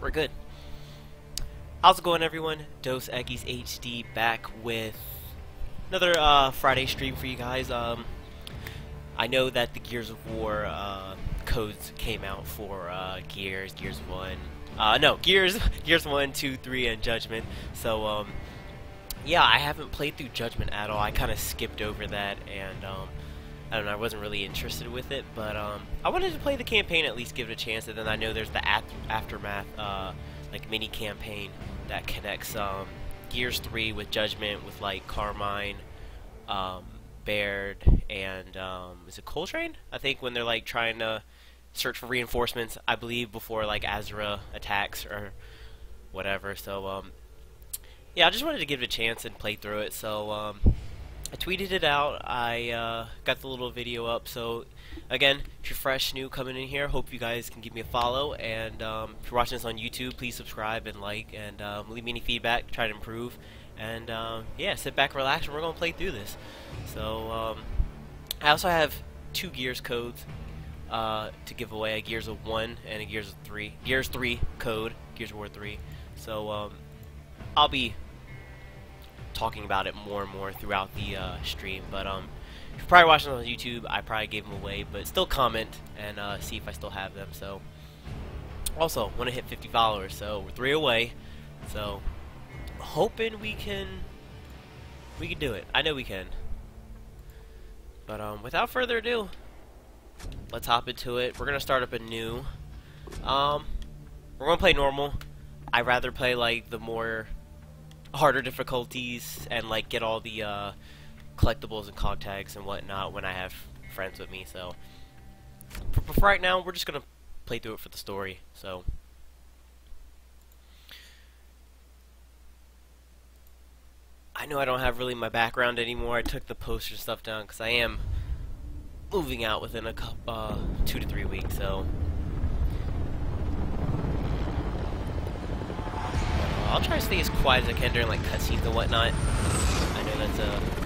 we're good. How's it going, everyone? Dos Equis HD back with another uh, Friday stream for you guys. Um, I know that the Gears of War uh, codes came out for uh, Gears, Gears 1, uh, no, Gears, Gears 1, 2, 3, and Judgment. So, um, yeah, I haven't played through Judgment at all. I kind of skipped over that, and um, I don't know, I wasn't really interested with it, but um, I wanted to play the campaign at least give it a chance, and then I know there's the aftermath, uh, like mini campaign that connects um, Gears 3 with Judgment with like Carmine, um, Baird, and um, is it Coltrane? I think when they're like trying to search for reinforcements, I believe before like Azura attacks or whatever. So um, yeah, I just wanted to give it a chance and play through it. So um, I tweeted it out. I uh, got the little video up. So again, if you're fresh, new, coming in here, hope you guys can give me a follow. And um, if you're watching this on YouTube, please subscribe and like, and um, leave me any feedback. Try to improve. And um, yeah, sit back, relax, and we're gonna play through this. So um, I also have two Gears codes uh, to give away: a Gears of One and a Gears of Three. Gears Three code, Gears of War Three. So um, I'll be talking about it more and more throughout the uh, stream. But um, if you're probably watching on YouTube, I probably gave them away. But still comment and uh, see if I still have them. So also want to hit 50 followers, so we're three away. So hoping we can we can do it. I know we can. But um, without further ado, let's hop into it. We're gonna start up a new. Um, we're gonna play normal. I rather play like the more harder difficulties and like get all the uh, collectibles and cog tags and whatnot when I have friends with me. So for, for right now, we're just gonna play through it for the story. So. I know I don't have really my background anymore. I took the poster stuff down because I am moving out within a couple, uh, two to three weeks. So I'll try to stay as quiet as I can during like cutscenes and whatnot. I know that's a.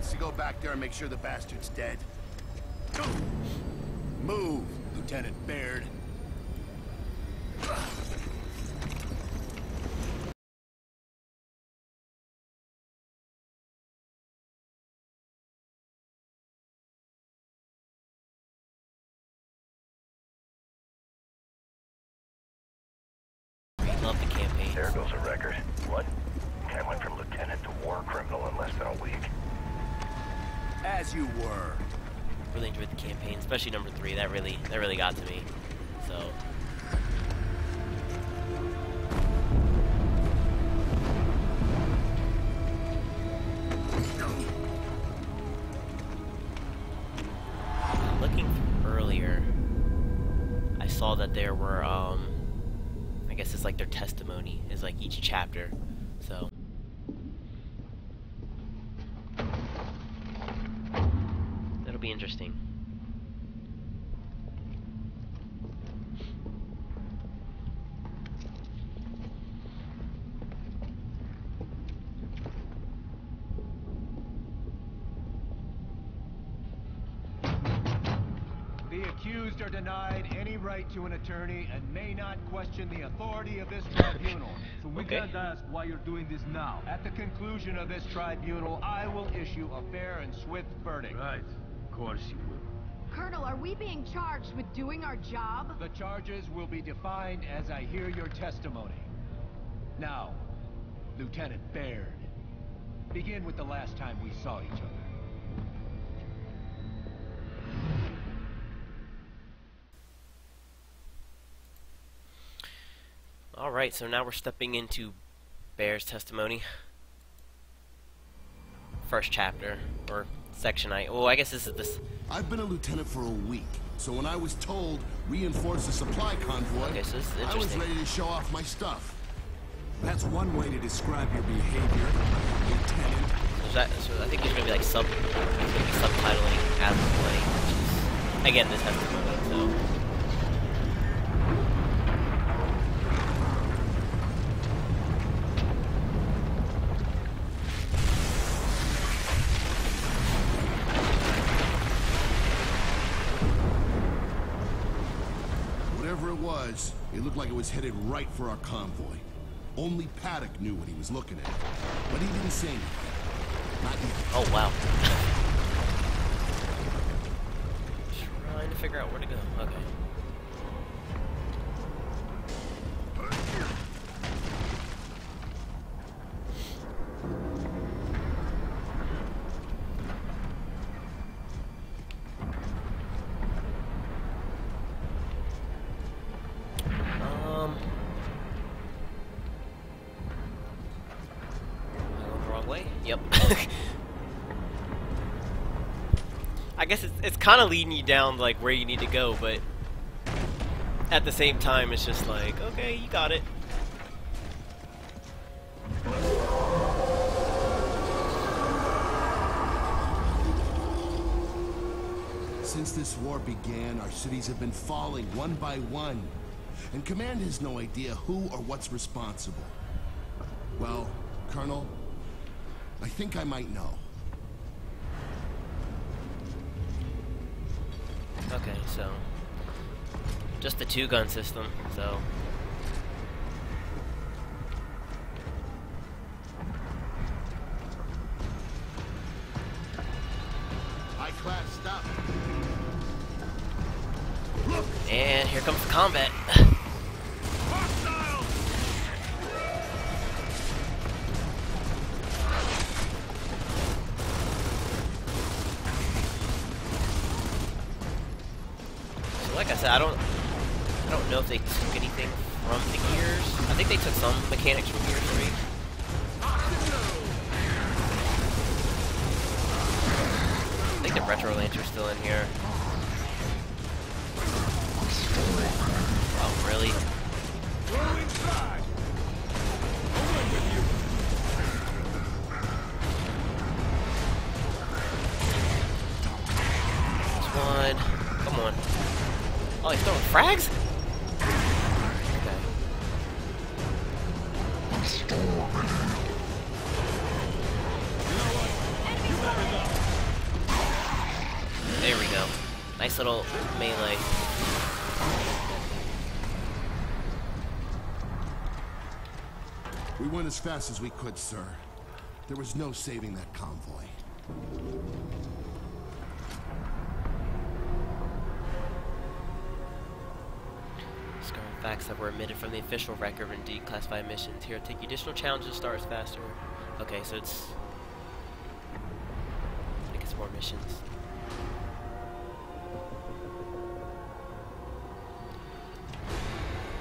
minutes to go back there and make sure the bastard's dead. Move, Lieutenant Baird. Love the campaign. There goes a record. What? I went from lieutenant to war criminal in less than a week. As you were. Really enjoyed the campaign, especially number three. That really, that really got to me. So. To an attorney and may not question the authority of this tribunal. So we Okay. can't ask why you're doing this now. At the conclusion of this tribunal, I will issue a fair and swift verdict. Right. Of course you will. Colonel, are we being charged with doing our job? The charges will be defined as I hear your testimony. Now, Lieutenant Baird, begin with the last time we saw each other. Alright, so now we're stepping into Baird's testimony. First chapter, or section I. Oh, I guess this is this. I've been a lieutenant for a week. So when I was told reinforce the supply convoy, Okay, so I was ready to show off my stuff. That's one way to describe your behavior, Lieutenant. There's that, so I think there's gonna be like sub, there's gonna be subtitling as playing, which is again this has to it looked like it was headed right for our convoy. Only Paddock knew what he was looking at, but he didn't say anything. Not yet. Oh wow. Trying to figure out where to go. Okay. Kind of leading you down like where you need to go, but at the same time, it's just like, okay, you got it. Since this war began, our cities have been falling one by one. And Command has no idea who or what's responsible. Well, Colonel, I think I might know. Okay, so just the two gun system, so class stuff. and here comes the combat. As fast as we could, sir. There was no saving that convoy. Discovering facts that were omitted from the official record and declassified missions. Here, take additional challenges, stars faster. Okay, so it's. I think it's more missions.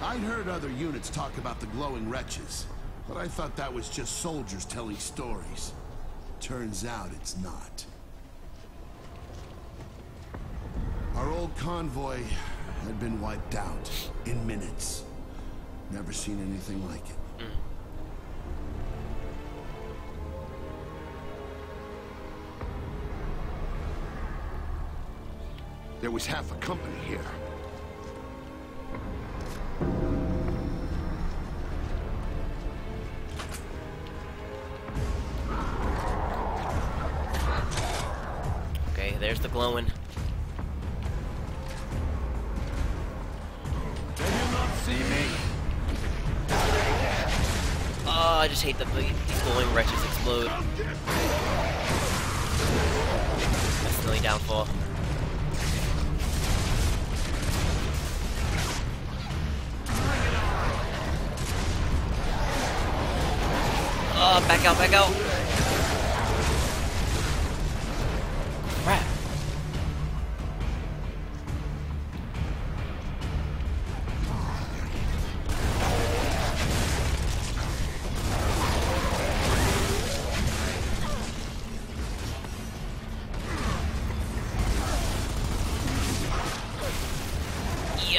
I'd heard other units talk about the glowing wretches, but I thought that was just soldiers telling stories. Turns out it's not. Our old convoy had been wiped out in minutes. Never seen anything like it. There was half a company here.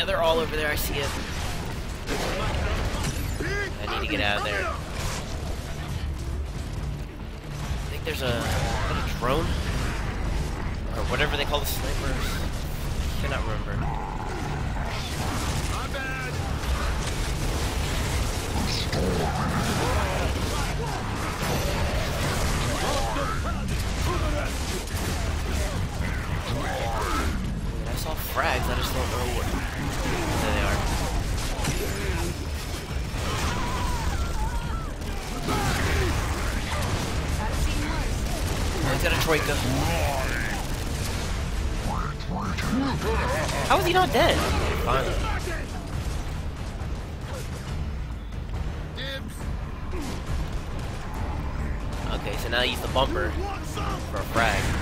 Yeah, they're all over there. I see it. I need to get out of there. I think there's a, a drone or whatever they call the snipers. Cannot remember. Saw frags. I just don't know what. There they are. Oh, he's got a troika. How is he not dead? Okay, so now use the bumper for a frag.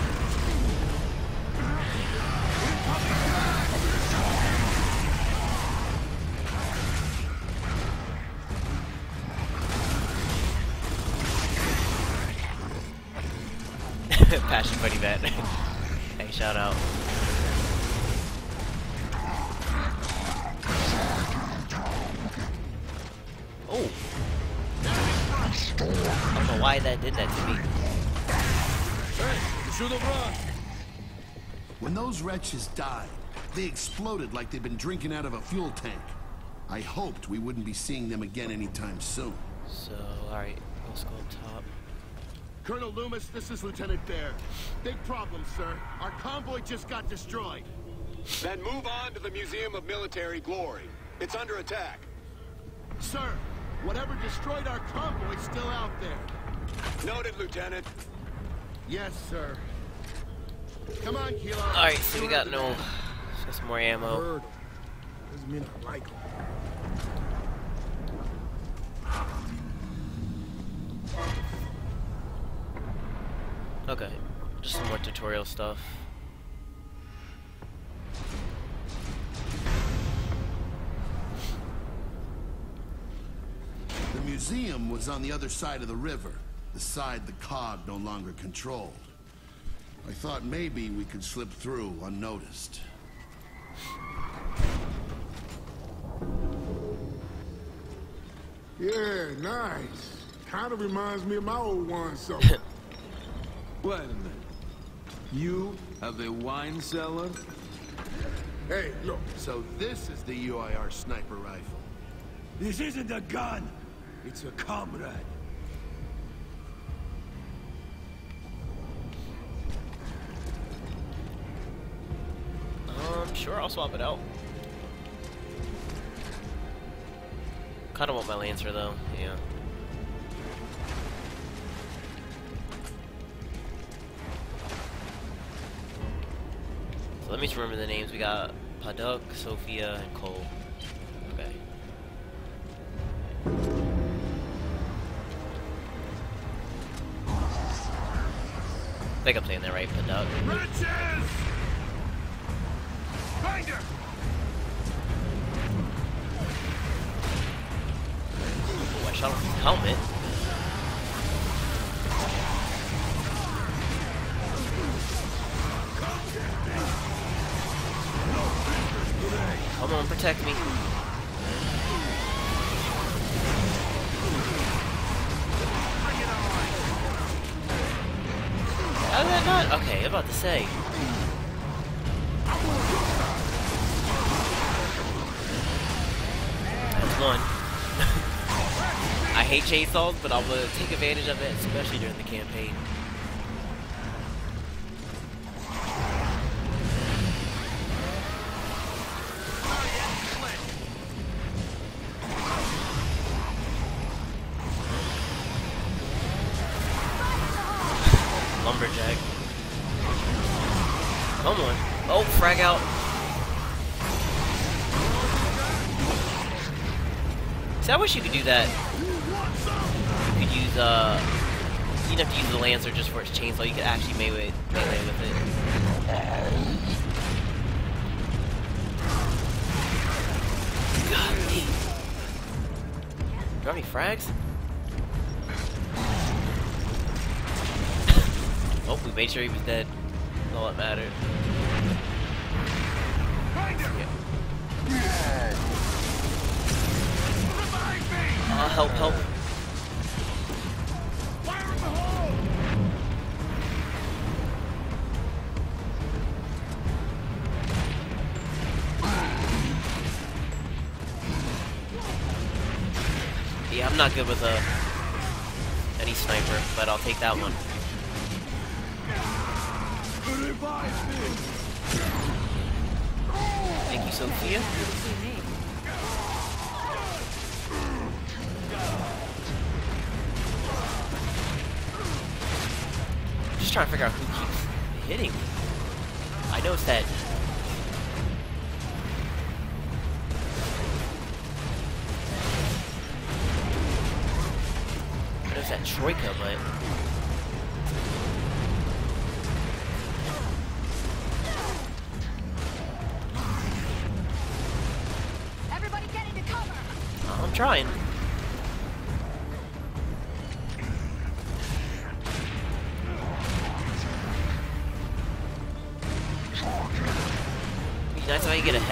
Those wretches died, they exploded like they'd been drinking out of a fuel tank. I hoped we wouldn't be seeing them again anytime soon. So, alright, let's go up top. Colonel Loomis, this is Lieutenant Baird. Big problem, sir. Our convoy just got destroyed. Then move on to the Museum of Military Glory. It's under attack. Sir, whatever destroyed our convoy's still out there. Noted, Lieutenant. Yes, sir. Come on, Kilo. Alright, so we got no. Got some more ammo. Heard him. Doesn't mean I like him. Okay, just some more tutorial stuff. The museum was on the other side of the river, the side the cog no longer controlled. I thought maybe we could slip through unnoticed. Yeah, nice. Kind of reminds me of my old one, so. Wait a minute. You have a wine cellar? hey, look, So this is the UIR sniper rifle. This isn't a gun. It's a comrade. Um, sure, I'll swap it out. Kinda want my Lancer though, yeah. So let me just remember the names. We got Paduk, Sofia, and Cole. Okay. I think I'm saying that right, Paduk. Wretches! Find her! Shot helmet. Come on, protect me. That not? Okay, I'm about to say. One. I hate chainsaws, but I'm gonna take advantage of it, especially during the campaign. Wish you could do that. You could use, uh... You don't have to use the Lancer just for its chainsaw. You could actually melee, melee with it. God, me. Any frags? oh, we made sure he was dead. That's all that mattered. Help, help. Yeah, I'm not good with uh, any sniper, but I'll take that one. Trying to figure out who keeps hitting me. I noticed that. I noticed that Troika,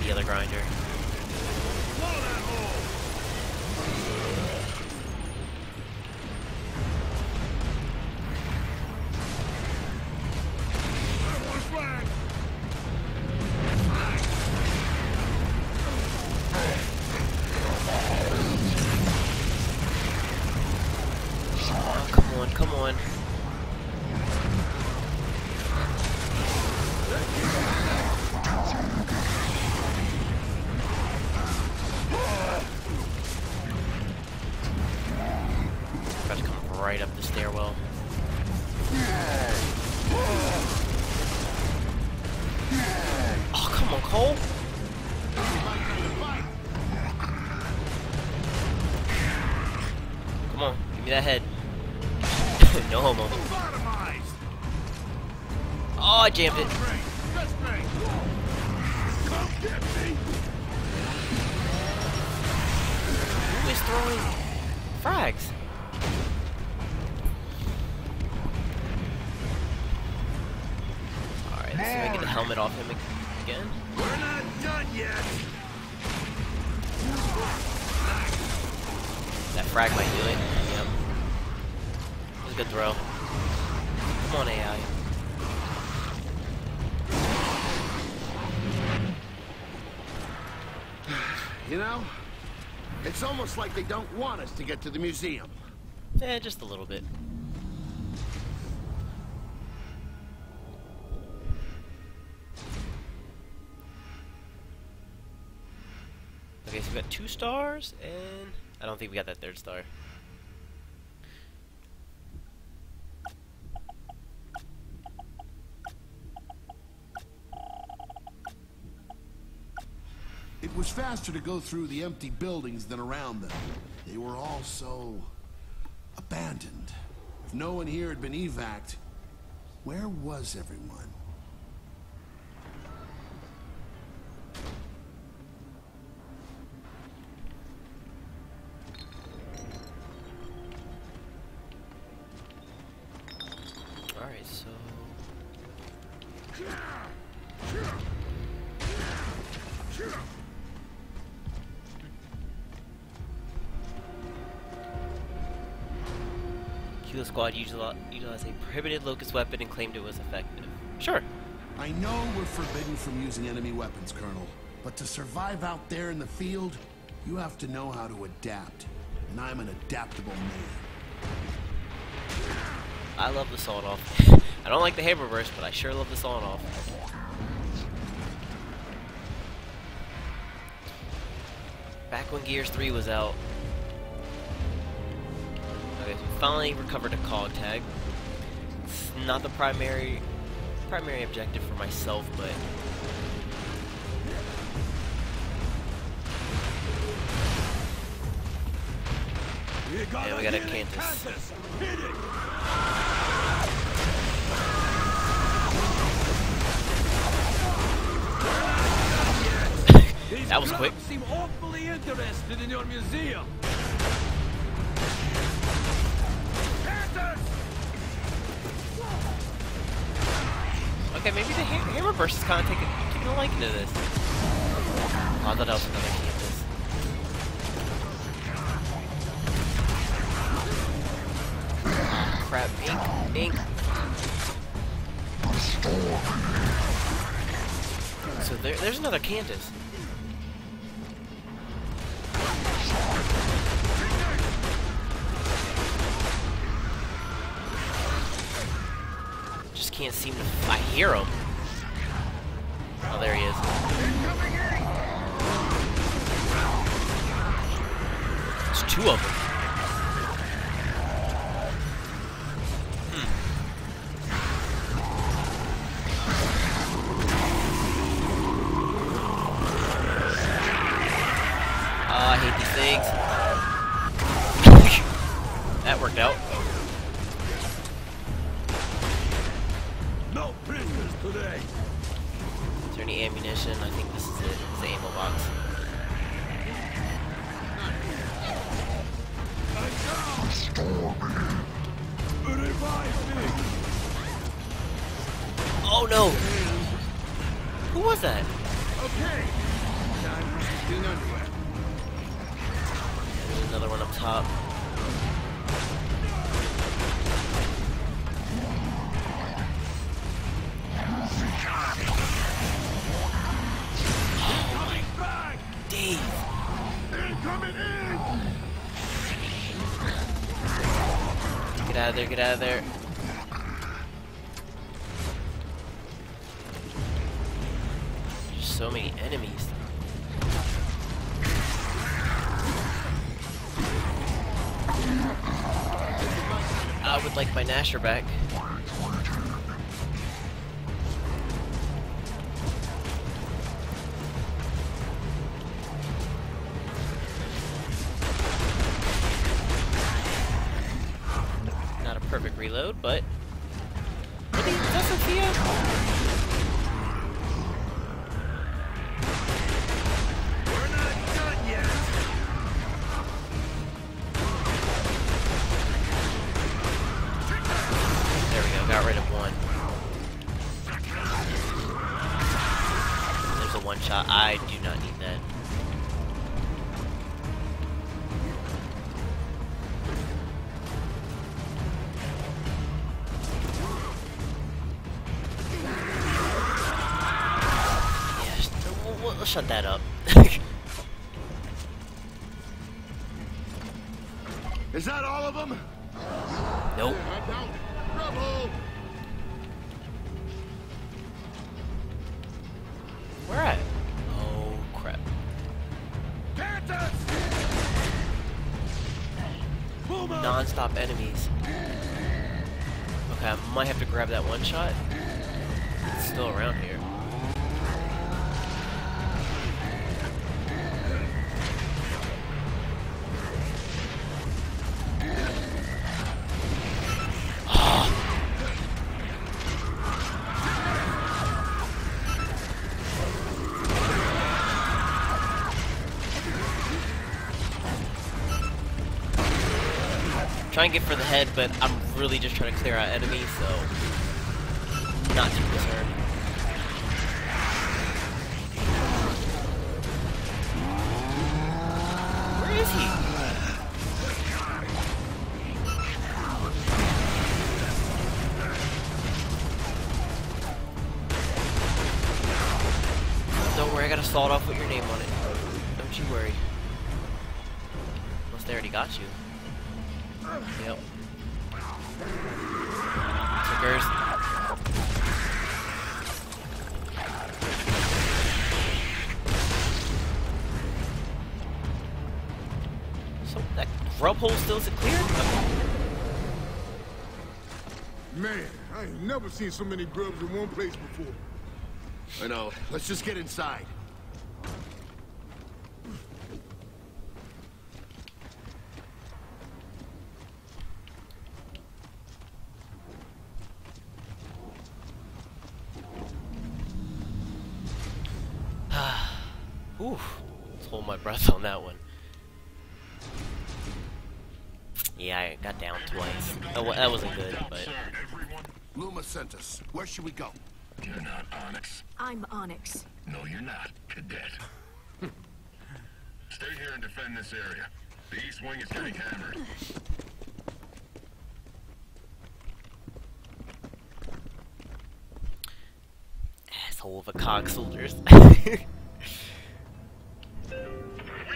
The other grinder. It's almost like they don't want us to get to the museum. Eh, just a little bit. Okay, so we got two stars, and I don't think we got that third star. Faster to go through the empty buildings than around them. They were all so abandoned. If no one here had been evac'd, where was everyone? Squad utili- utilized a prohibited locust weapon and claimed it was effective. Sure. I know we're forbidden from using enemy weapons, Colonel, but to survive out there in the field, you have to know how to adapt. And I'm an adaptable man. I love the sawed off. I don't like the hammer burst, but I sure love the sawed off. Back when Gears 3 was out. Finally recovered a call tag. It's not the primary primary objective for myself, but Yeah, we got a Kantus. that was quick. Seem awfully interested in your museum. Okay, maybe the ha hammer burst is kind of taking, taking a liking to this. Oh, I thought that was another Kantus. Ah, crap, ink, ink. So there, there's another Kantus. Can't seem to. I hear him. Oh, there he is. There's two of them. Get out of there. There's so many enemies. I would like my Gnasher back. Shut that up. Is that all of them? nope. I doubt it. Rebel! Where at? Oh crap. Non-stop enemies. Okay, I might have to grab that one shot. It's still around here. Try to get for the head, but I'm really just trying to clear out enemies, so not too concerned. Where is he? Don't worry, I got a sawed off Tickers. So that grub hole still isn't cleared? Okay. Man, I ain't never seen so many grubs in one place before. I know. Let's just get inside. Should we go? You're not Onyx. I'm Onyx. No, you're not, Cadet. Stay here and defend this area. The east wing is getting hammered. asshole of a cog soldiers. We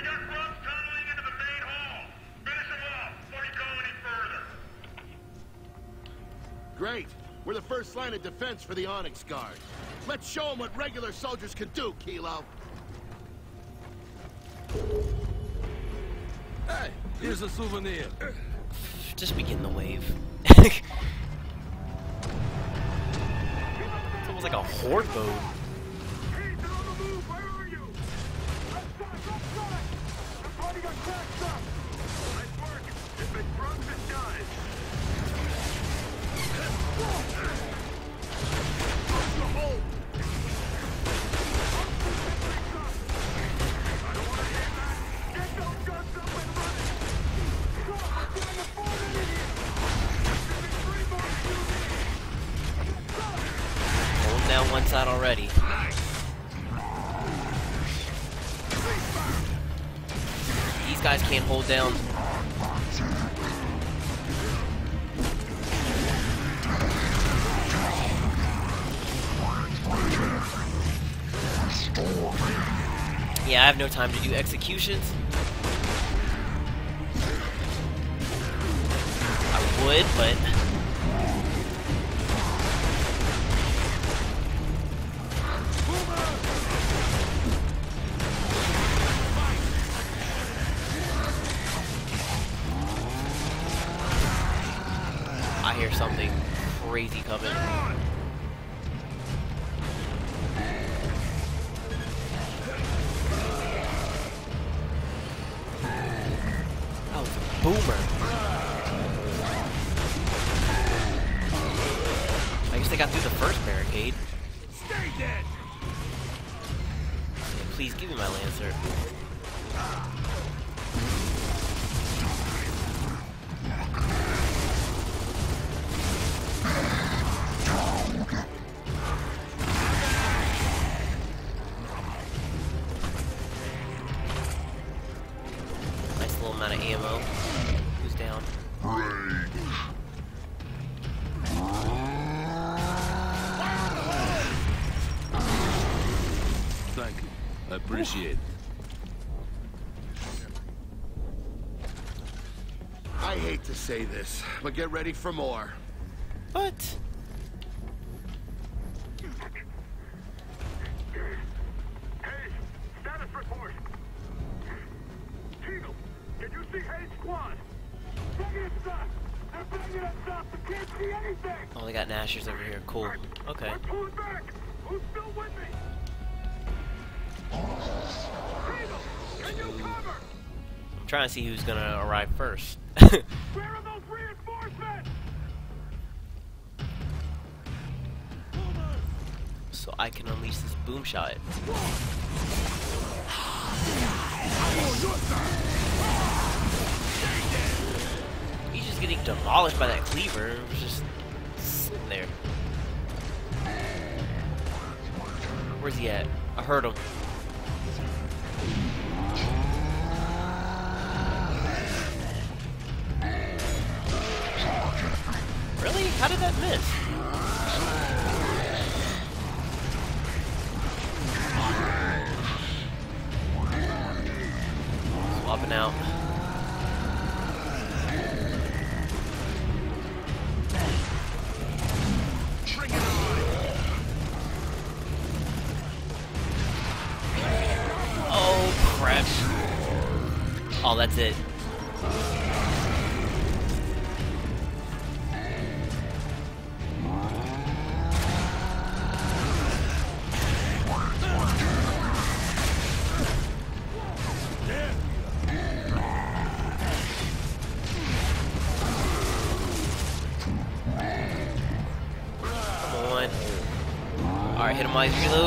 got grubs tunneling into the main hall. Finish them off before you go any further. Great. We're the first line of defense for the Onyx Guard. Let's show them what regular soldiers can do, Kilo. Hey, here's a souvenir. Just begin the wave. it's almost like a horde mode. Hey, they're on the move. Where are you? Left side, left side. The party got cracked up. Nice work. If it's grubs, it dies. Side already. These guys can't hold down. No time to do executions. I would, but but get ready for more. What? Hayes, status report. Eagle, can you see Hayes' squad? Bring it up! They're bringing us up! We can't see anything! Oh, they got Gnashers over here. Cool. Okay. I'm pulling back! Who's still with me? Eagle, can you cover? I'm trying to see who's gonna arrive heard him. Oh, that's it. Alright, hit him while he's reload.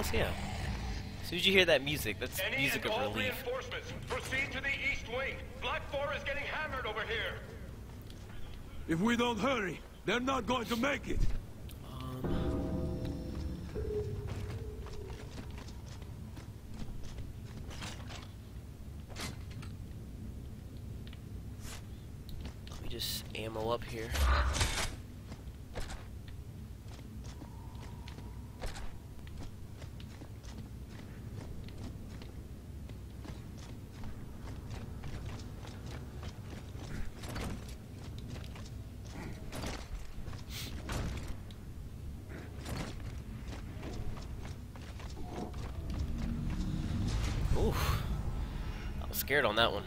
Else? Yeah. As soon as you hear that music, that's Any music and of all relief. reinforcements, proceed to the east wing. Black 4 is getting hammered over here. If we don't hurry, they're not going to make it. Let me just ammo up here. Oof. I was scared on that one.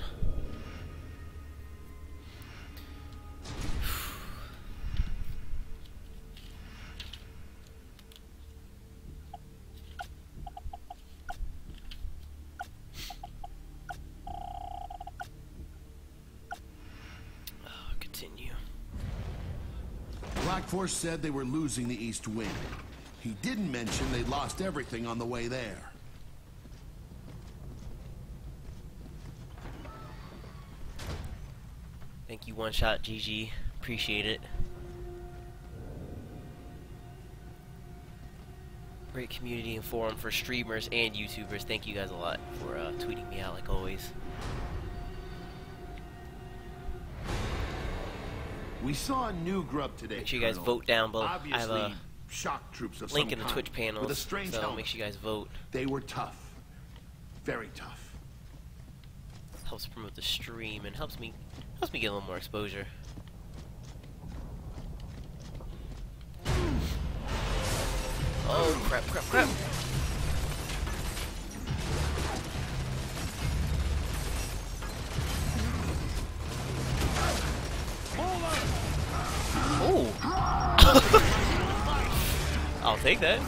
Oh, continue. Black Force said they were losing the East Wing. He didn't mention they lost everything on the way there. Thank you, One Shot GG. Appreciate it. Great community and forum for streamers and YouTubers. Thank you guys a lot for uh, tweeting me out like always. We saw a new grub today. Make sure you guys Colonel. vote down below. I Obviously, have a shock troops of link in the Twitch panel, with a strange so helmet. make sure you guys vote. They were tough, very tough. Helps promote the stream and helps me helps me get a little more exposure. Oh crap! Crap! Crap! Oh! I'll take that.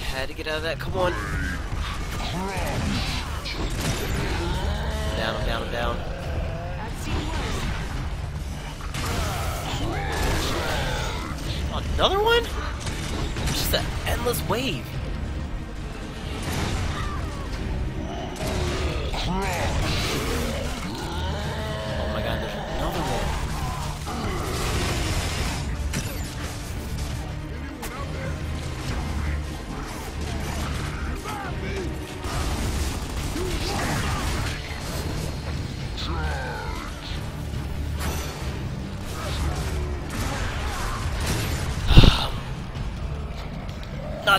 Had to get out of that. Come on. Down, down, down. Another one? Just an endless wave.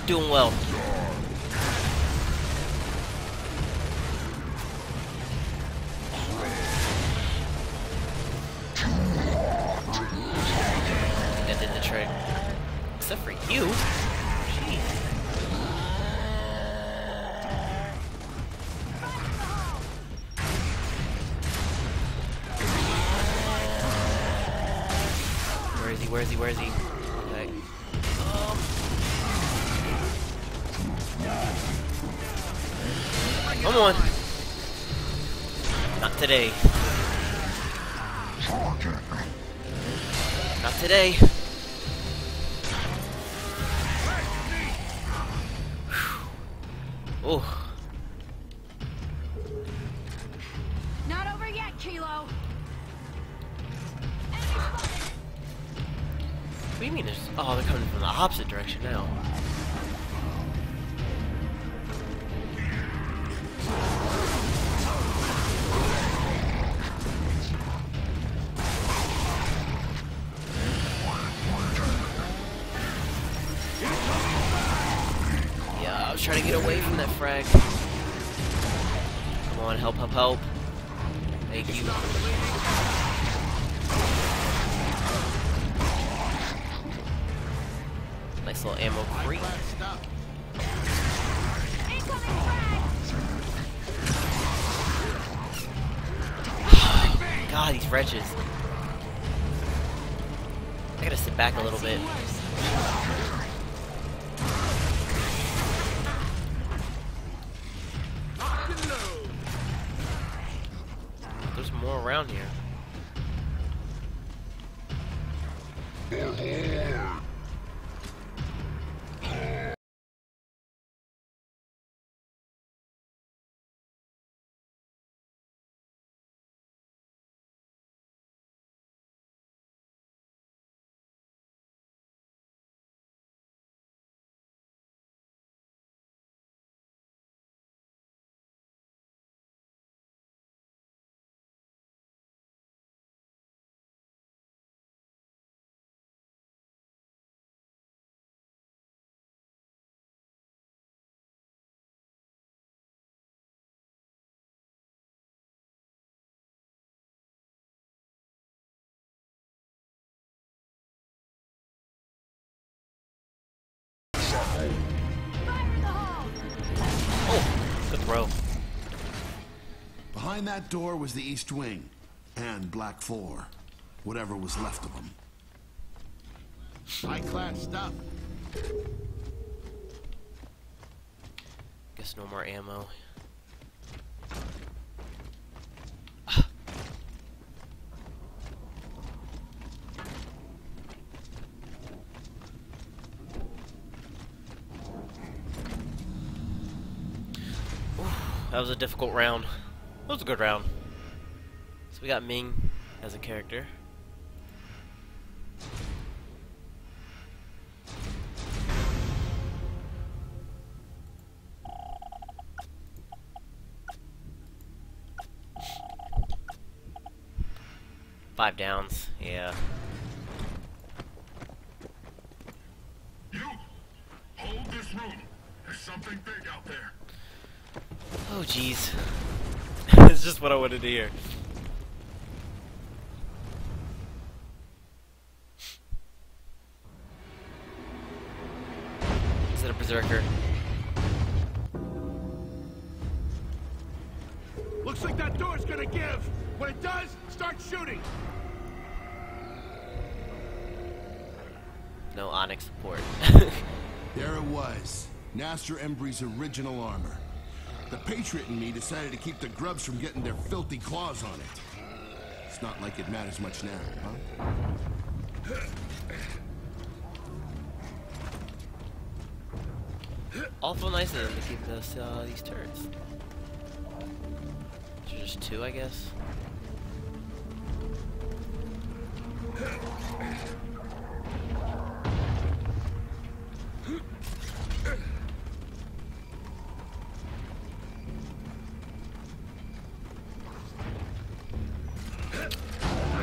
Doing well. Fire Behind that door was the East Wing and Black Four, whatever was left of them. High-class stuff. Guess no more ammo. That was a difficult round. That was a good round. So we got Ming as a character. Five downs, yeah. You! Hold this room. There's something big out there. Oh jeez. It's just what I wanted to hear. Is it a berserker? Looks like that door's gonna give. When it does, start shooting. No Onyx support. There it was, Nasser Embry's original armor. The Patriot and me decided to keep the grubs from getting their filthy claws on it. It's not like it matters much now, huh? Awful nice of them to keep us uh, these turrets. There's just two, I guess.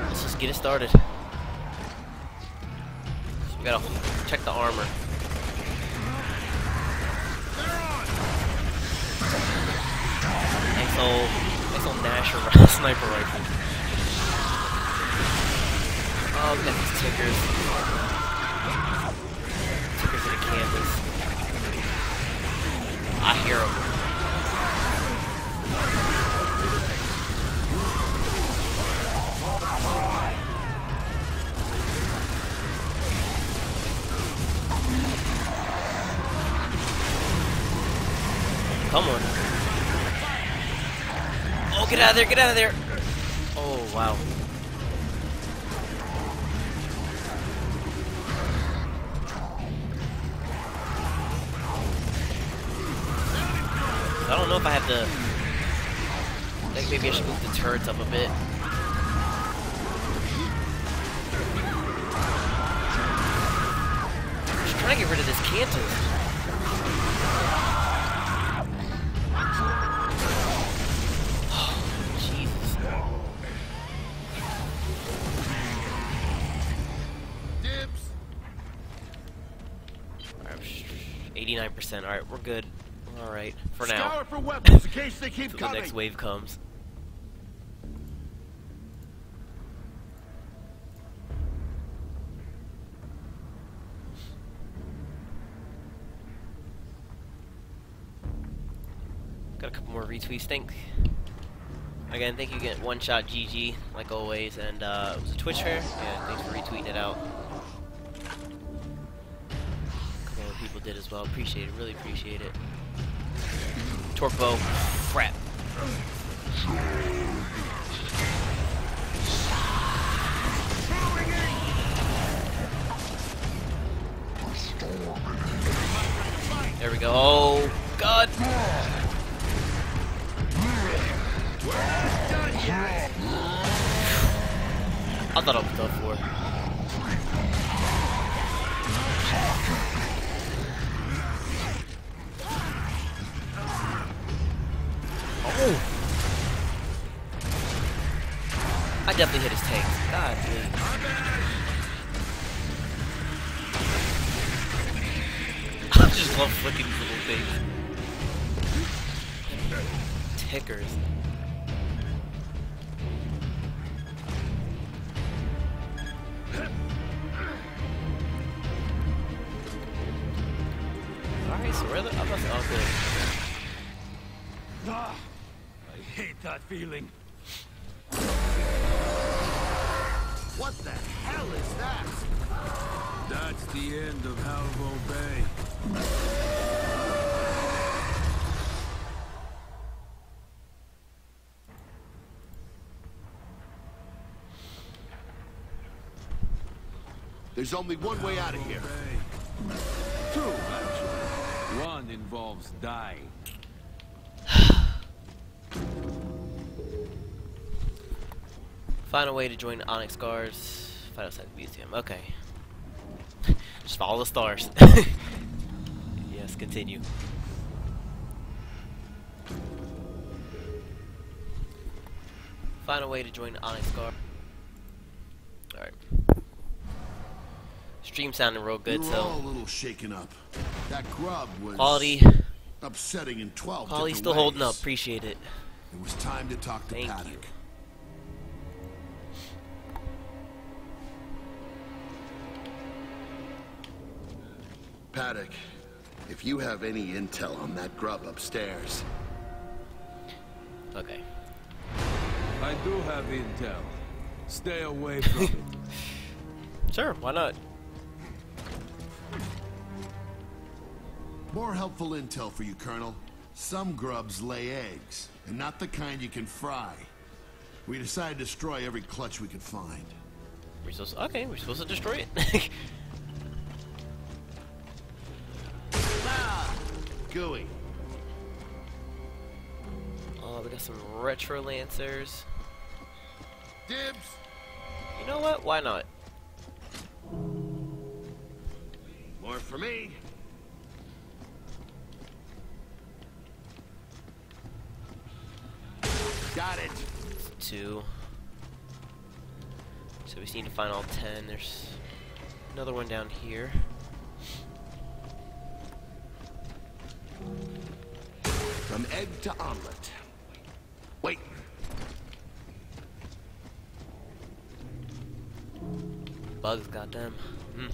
Let's just get it started. So we gotta check the armor. Nice old, nice old Nasher sniper rifle. Oh, we got these tickers. Tickers in a canvas. Out of there, get out of there. Oh, wow. I don't know if I have to... I think maybe I should move the turrets up a bit. Next wave comes. Got a couple more retweets. Thank again. Thank you again. One shot GG like always, and uh, it was a Twitch fair. Yeah, thanks for retweeting it out. A couple other people did as well. Appreciate it. Really appreciate it. Torque bow. Crap. There we go. Oh, God. I thought I was done for. Oh! I definitely hit his tank. God damn. I just love flicking little things. Tickers. Alright, so we're the, I'm not, oh, good. That feeling. What the hell is that? That's the end of Halvo Bay. There's only one way out of here. Bay. Two, actually. One involves dying. Find a way to join Onyx Guards. Fight outside the museum. Okay. Just follow the stars. yes, continue. Find a way to join Onyx Guard. Alright. Stream sounding real good, we all a so little shaken up. That grub was quality upsetting in 12 quality different still holding up. Appreciate it. It was time to talk to Thank Paduk. you. Paduk, if you have any intel on that grub upstairs, Okay. I do have intel. Stay away from it. Sure, why not? more helpful intel for you, Colonel. Some grubs lay eggs, and not the kind you can fry. We decided to destroy every clutch we could find. We're supposed to, okay, we're supposed to destroy it. Gooey. oh, we got some retro lancers. Dibs. You know what? Why not? More for me. Got it. two. So we just need to find all ten. There's another one down here. From egg to omelet. Wait. Bugs, goddamn. Mm.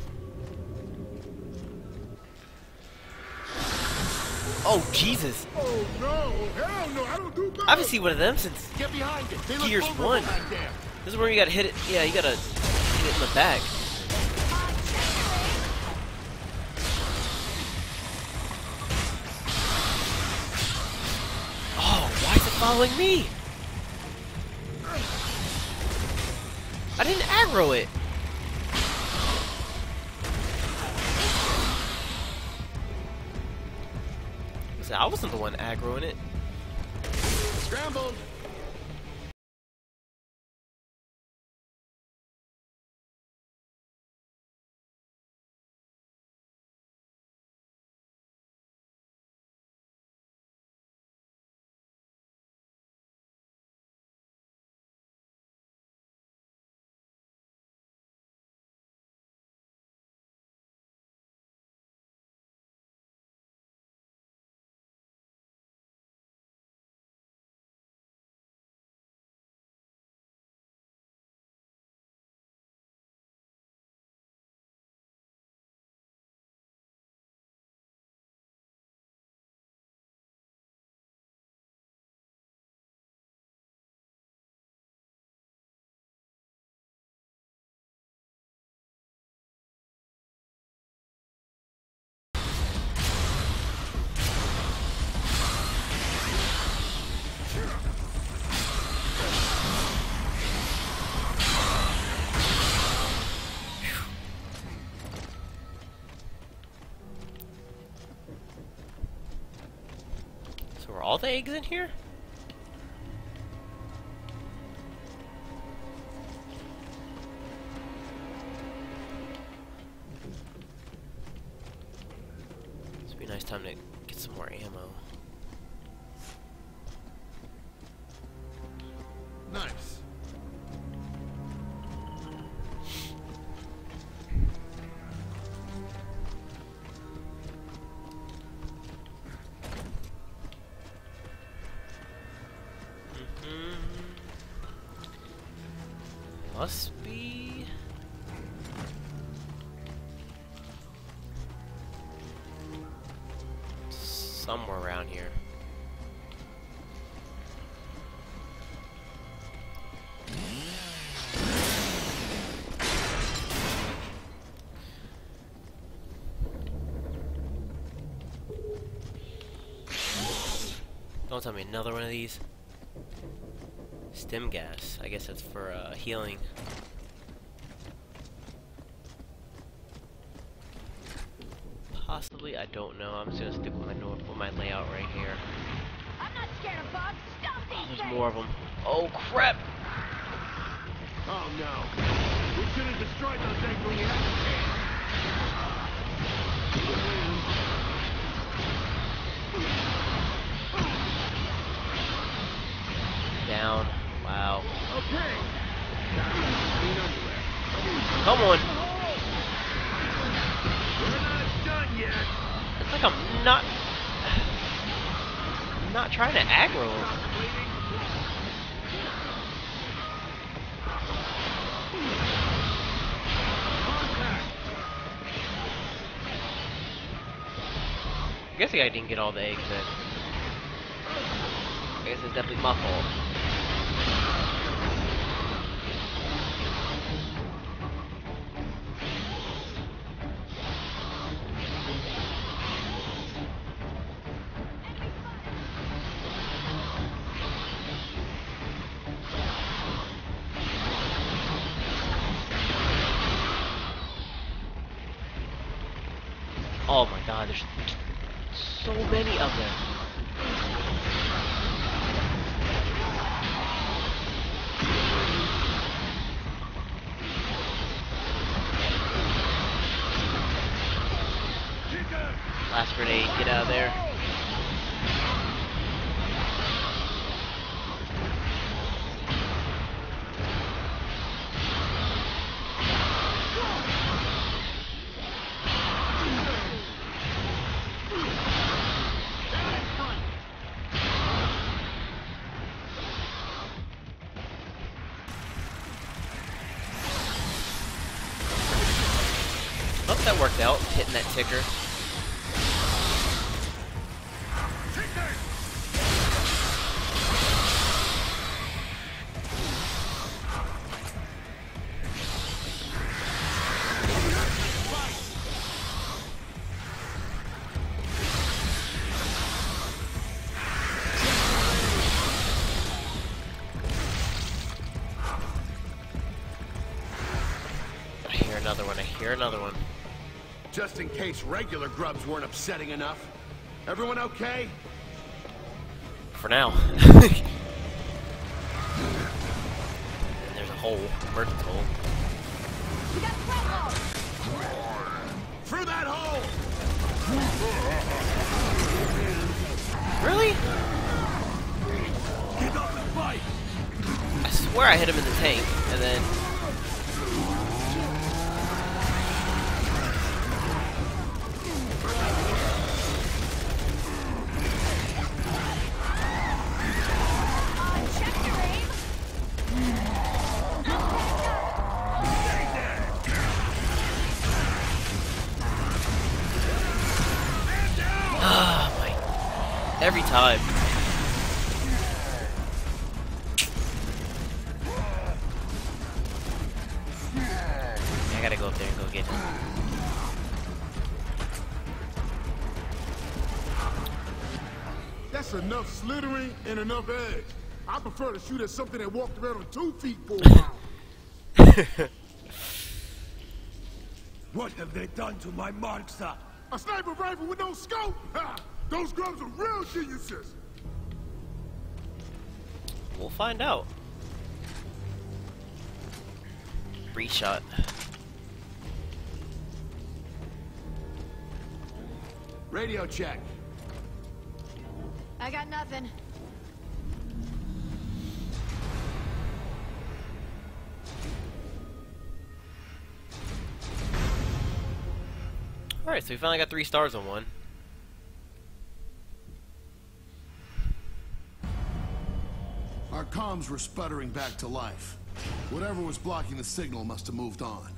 Oh Jesus! Oh no! Hell no! I don't do bugs. I haven't seen one of them since Get behind it. Gears one. this is where you gotta hit it. Yeah, you gotta hit it in the back. Oh, why is it following me? I didn't aggro it. I wasn't the one aggroing it. Scrambled. The eggs in here? Don't tell me another one of these. Stim gas. I guess that's for uh, healing. Possibly, I don't know. I'm just gonna stick with my nor- with my layout right here. I'm not scared of bugs. Stop these There's things. more of them. Oh crap! Oh no. We should have destroyed those eggs when we had the chance. Down. Wow. Okay. Now, clean underwear. Come on. It's like I'm not. I'm not trying to aggro him. I guess I didn't get all the eggs in. I guess it's definitely my fault. Oh, that worked out, hitting that ticker. Case regular grubs weren't upsetting enough. Everyone okay? For now. there's a hole, emergency hole. We got threat load. Through that hole! Really? Get up and fight. I swear I hit him in the tank, and then... enough edge. I prefer to shoot at something that walked around on two feet for a while. What have they done to my monster? a sniper rifle with no scope? Ha! Those grubs are real geniuses. we'll find out. Breechshot. Radio check. I got nothing. Alright, so we finally got three stars on one. Our comms were sputtering back to life. Whatever was blocking the signal must have moved on.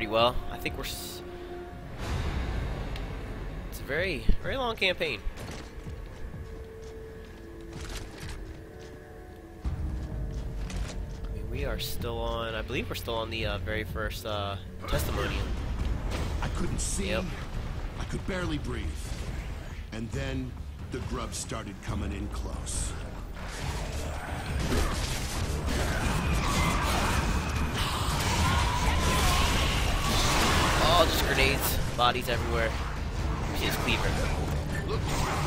Pretty well. I think we're. S it's a very, very long campaign. I mean, we are still on. I believe we're still on the uh, very first uh, testimonial. I couldn't see. Yep. I could barely breathe. And then the grubs started coming in close. Just grenades, bodies everywhere. She is Cleaver.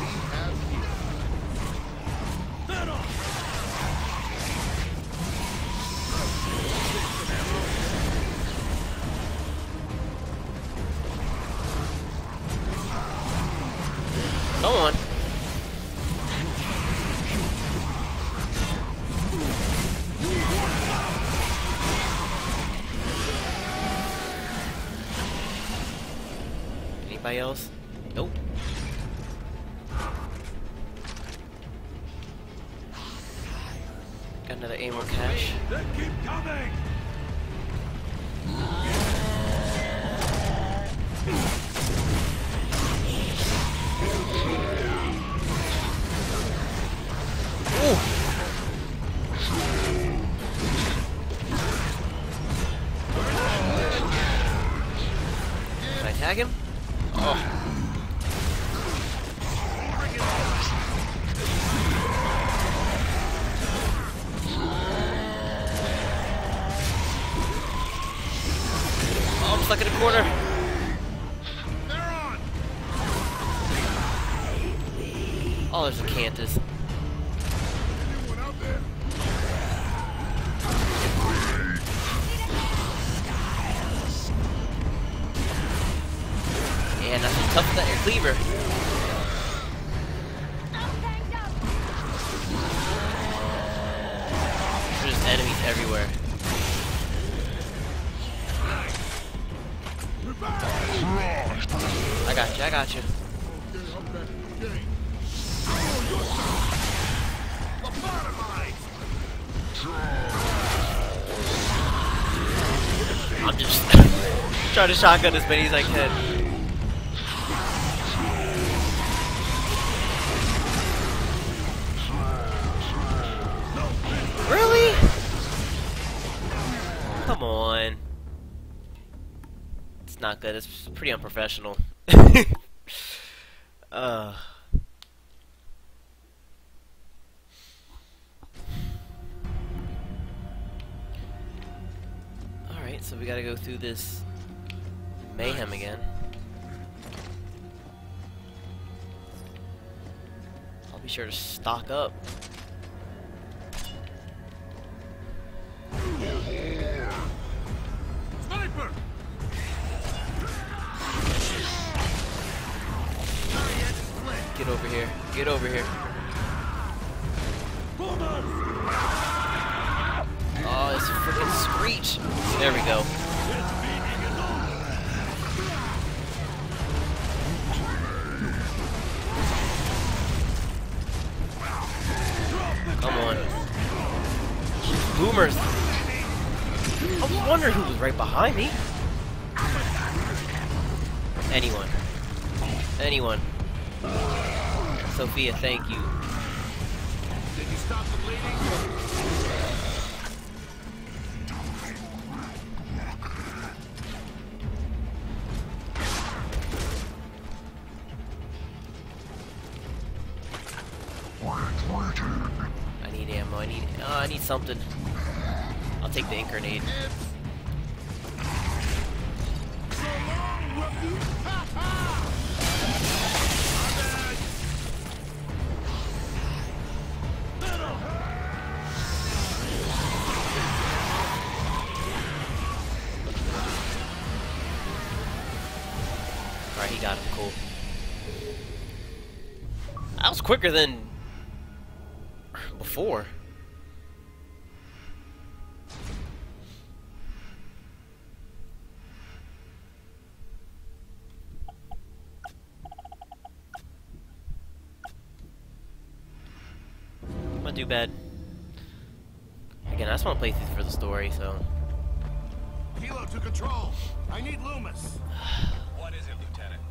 Trying to shotgun as many as I can. Really? Come on. It's not good. It's pretty unprofessional. uh. Alright, so we gotta go through this stock up. Anyone. Anyone. Sofia, thank you. Did you stop the bleeding? I need ammo. I need. Oh, I need something. I'll take the ink grenade. Quicker than before. I'm not too bad. Again, I just want to play these for the story, so. Kilo to control. I need Loomis. What is it, Lieutenant?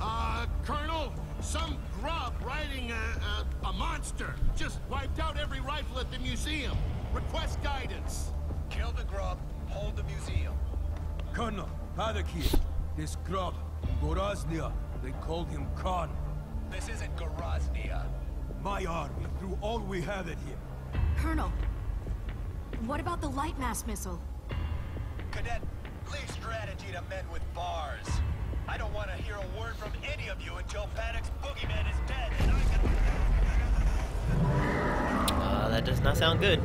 Uh, Colonel, some grub riding a, a, a monster just wiped out every rifle at the museum. Request guidance. Kill the grub, hold the museum. Colonel, Hadakir. This grub, Gorasnaya, they called him Karn. This isn't Gorasnaya. My army threw all we have at him. Colonel, what about the Lightmass missile? Cadet, leave strategy to men with bars. I don't want to hear a word from any of you until Paduk's boogeyman is dead and I can... Uh, that does not sound good.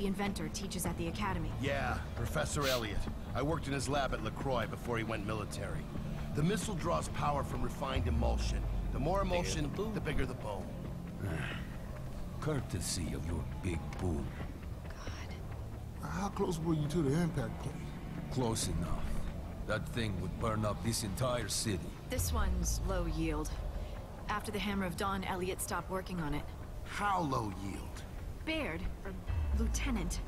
The inventor teaches at the academy. Yeah, Professor Elliot. I worked in his lab at LaCroix before he went military. The missile draws power from refined imulsion. The more imulsion, the bigger the boom. Ah, courtesy of your big boom. God. How close were you to the impact point? Close enough. That thing would burn up this entire city. This one's low yield. After the Hammer of Dawn, Elliot stopped working on it. How low yield? Baird, or Lieutenant,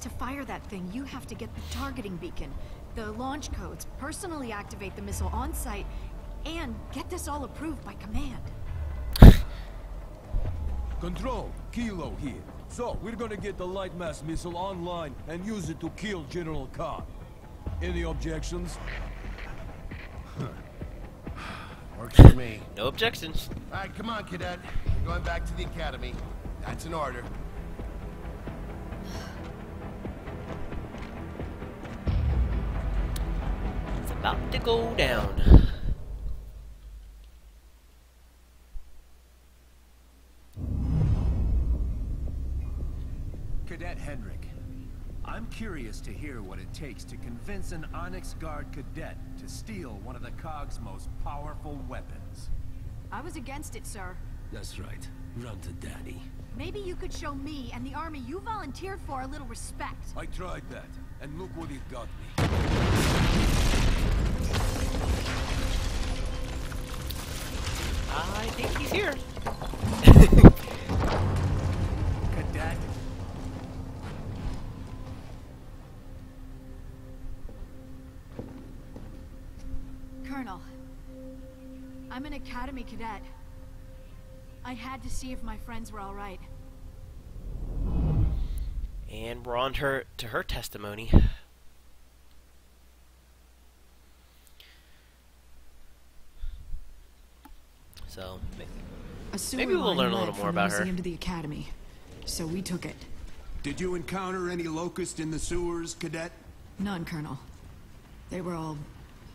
to fire that thing, you have to get the targeting beacon, the launch codes, personally activate the missile on site, and get this all approved by command. Control, Kilo here. So, we're gonna get the Lightmass missile online and use it to kill General Karn. Any objections? Works for me. No objections. All right, come on, cadet. You're going back to the academy. That's an order. About to go down. Cadet Hendrik, I'm curious to hear what it takes to convince an Onyx Guard cadet to steal one of the COG's most powerful weapons. I was against it, sir. That's right. Run to daddy. Maybe you could show me and the army you volunteered for a little respect. I tried that, and look what it got me. I think he's here. Cadet, Colonel, I'm an academy cadet. I had to see if my friends were all right. And we're on her to her testimony. So, ma- A sewer Maybe we'll learn a little more from the about her. museum to the academy, so we took it. Did you encounter any locust in the sewers, Cadet? None, Colonel. They were all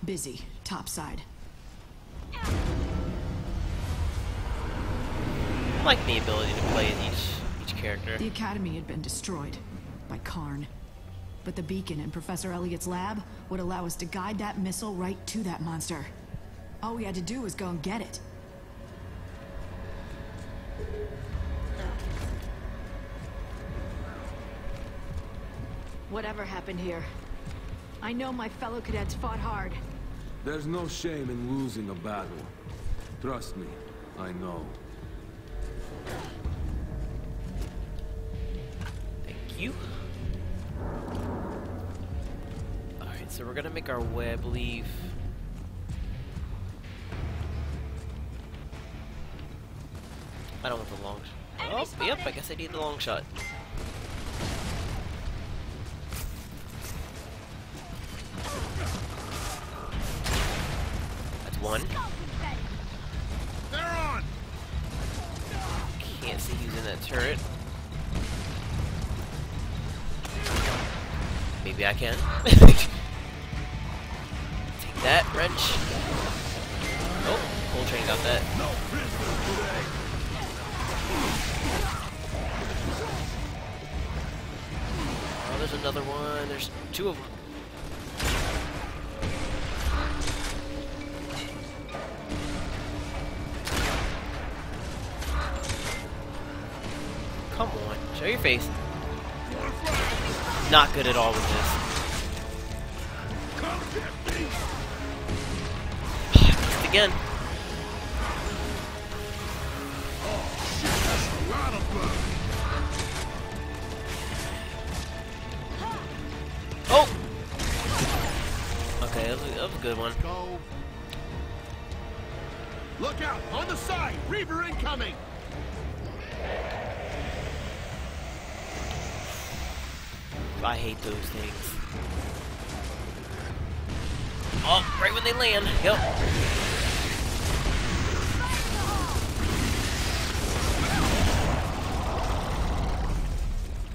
busy, topside. I like the ability to play each each character. The academy had been destroyed by Karn. But the beacon in Professor Elliot's lab would allow us to guide that missile right to that monster. All we had to do was go and get it. Whatever happened here, I know my fellow cadets fought hard. There's no shame in losing a battle. Trust me. I know. Thank you. Alright, so we're gonna make our way, I I don't want the long shot. Oh, yep, I guess I need the long shot. Good one. Go. Look out! On the side! Reaver incoming! I hate those things. Oh, right when they land. Yep.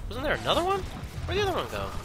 Wasn't there another one? Where'd the other one go?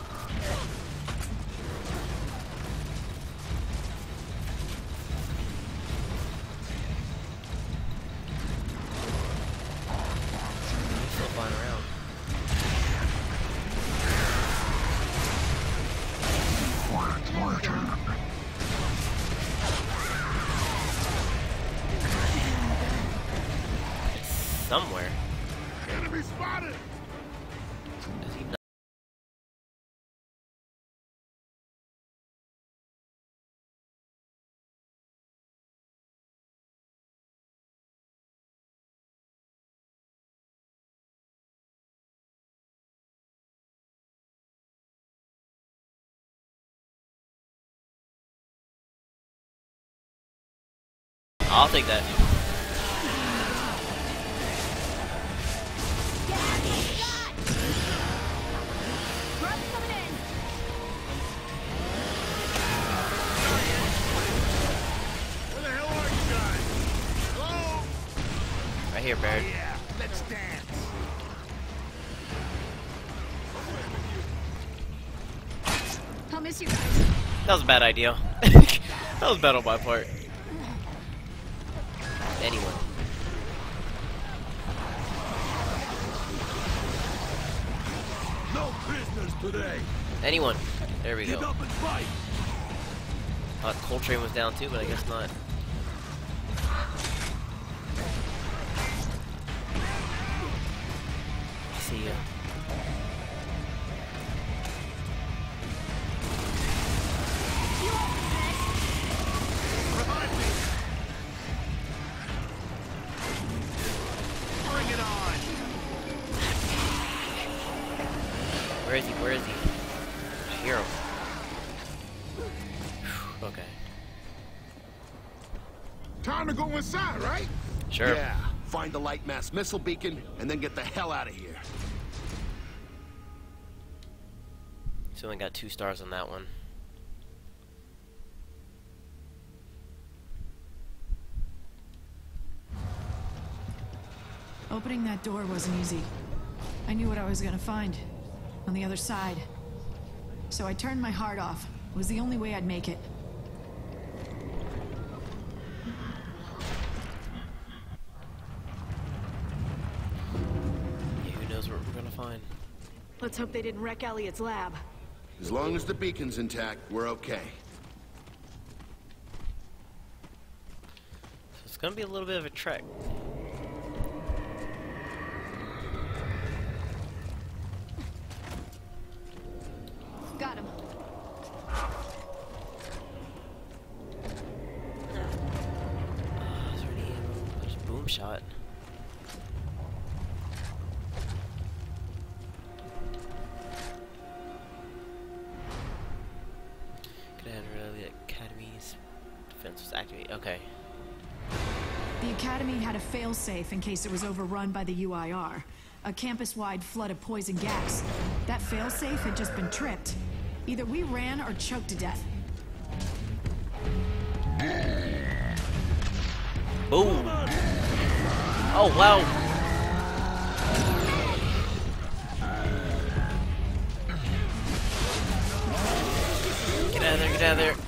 I'll take that. Where the hell are you guys? Hello? Right here, Baird. Yeah, let's dance! I'll miss you guys. That was a bad idea. that was bad on my part. Anyone. No prisoners today! Anyone. There we Get go. up and fight! Thought Cole Train was down too, but I guess not. See ya. The missile beacon and then get the hell out of here. So only got two stars on that one. Opening that door wasn't easy. I knew what I was gonna find. On the other side. So I turned my heart off. It was the only way I'd make it. Gonna find. Let's hope they didn't wreck Elliot's lab. As long as the beacon's intact, we're okay. So it's gonna be a little bit of a trek. Failsafe in case it was overrun by the UIR. A campus-wide flood of poison gas. That failsafe had just been tripped. Either we ran or choked to death. Boom! Oh, wow! Get out of there, get out of there.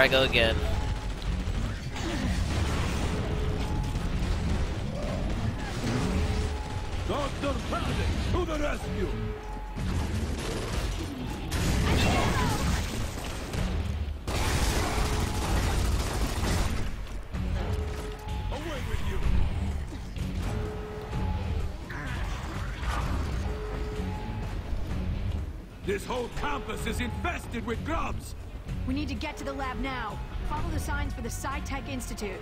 I go again. Dr. Panic, to the rescue! This whole campus is infested with grubs! To get to the lab now. Follow the signs for the SciTech Institute.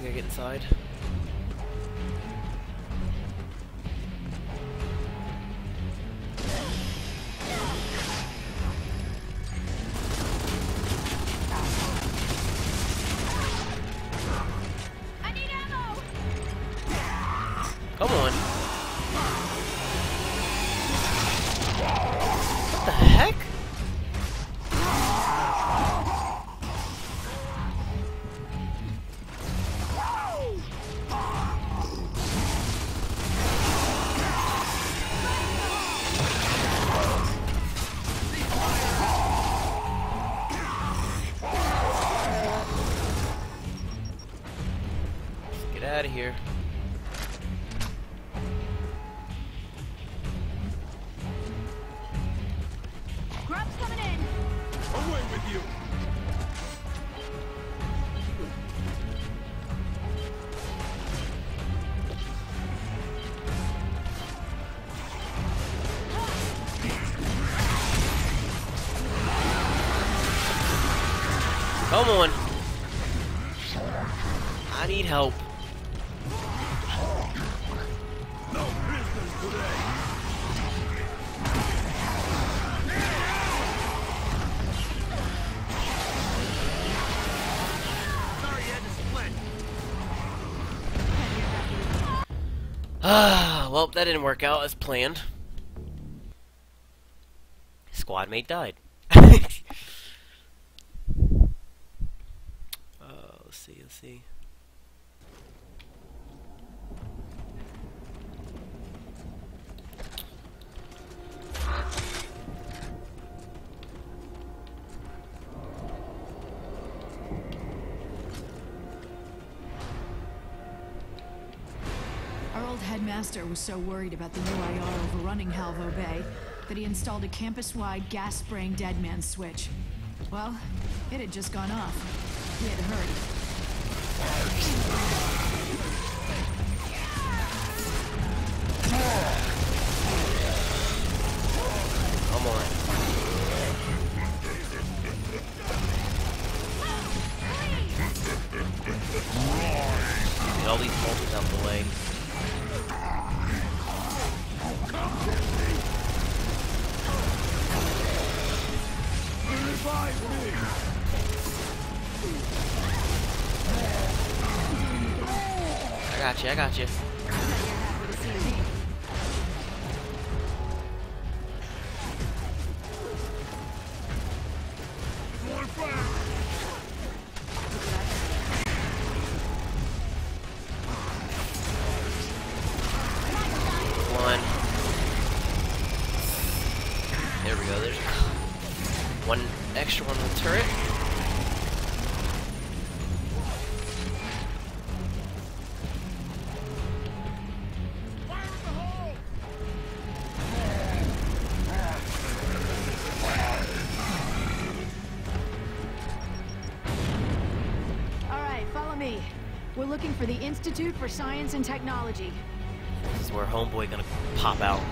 We gotta get inside. Come on. I need help. Well, that didn't work out as planned. Squad mate died. Was so worried about the UIR overrunning Halvo Bay that he installed a campus-wide gas-spraying dead man switch. Well, it had just gone off. We had to looking for the Institute for Science and Technology. This is where Homeboy gonna pop out.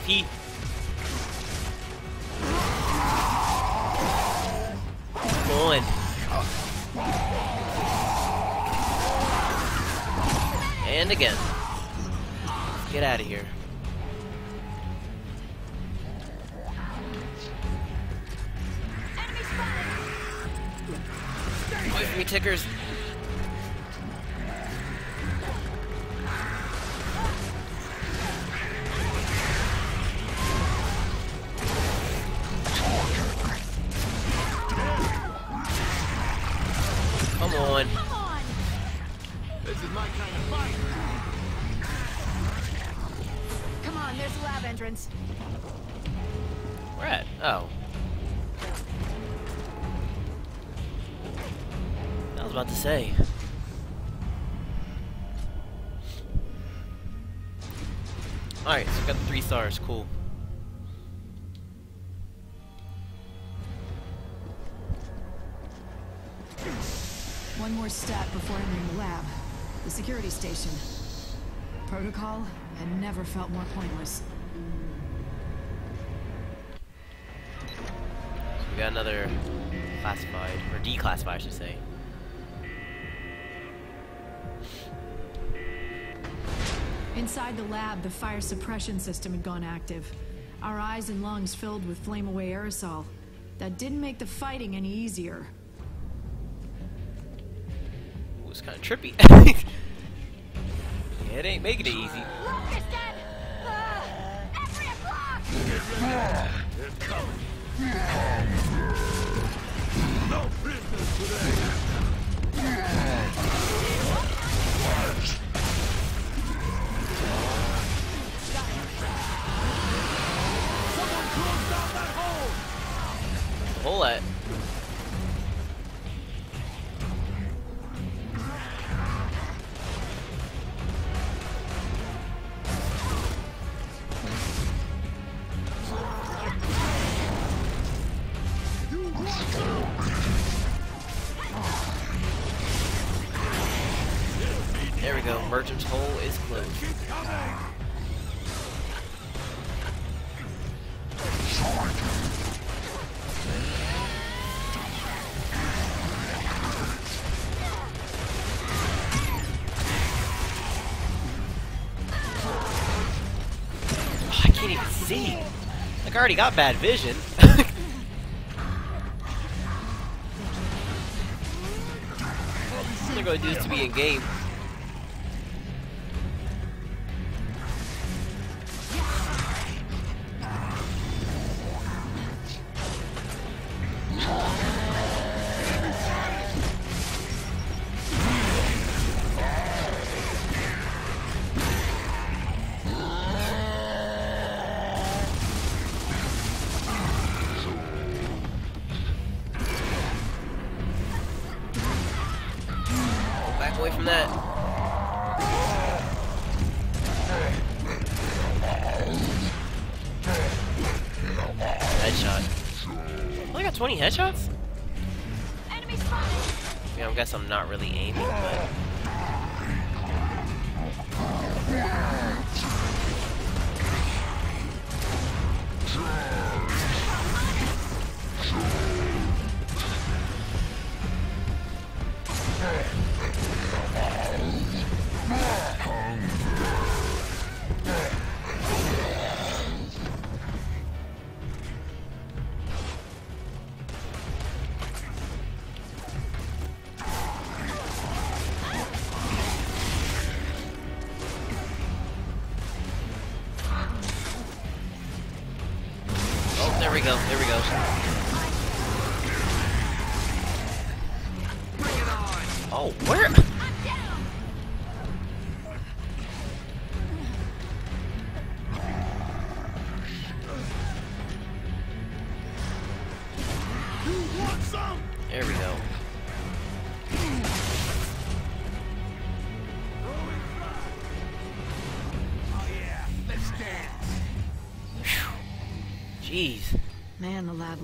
Go. Stars, cool. One more step before entering the lab. The security station. Protocol had never felt more pointless. So we got another classified, or declassified, I should say. Inside the lab, the fire suppression system had gone active. Our eyes and lungs filled with flame-away aerosol. That didn't make the fighting any easier. It was kind of trippy. yeah, it ain't making it easy. No business today. Sergeant's hole is closed. Oh, I can't even see. Like, I already got bad vision. I'm gonna do this to be in game.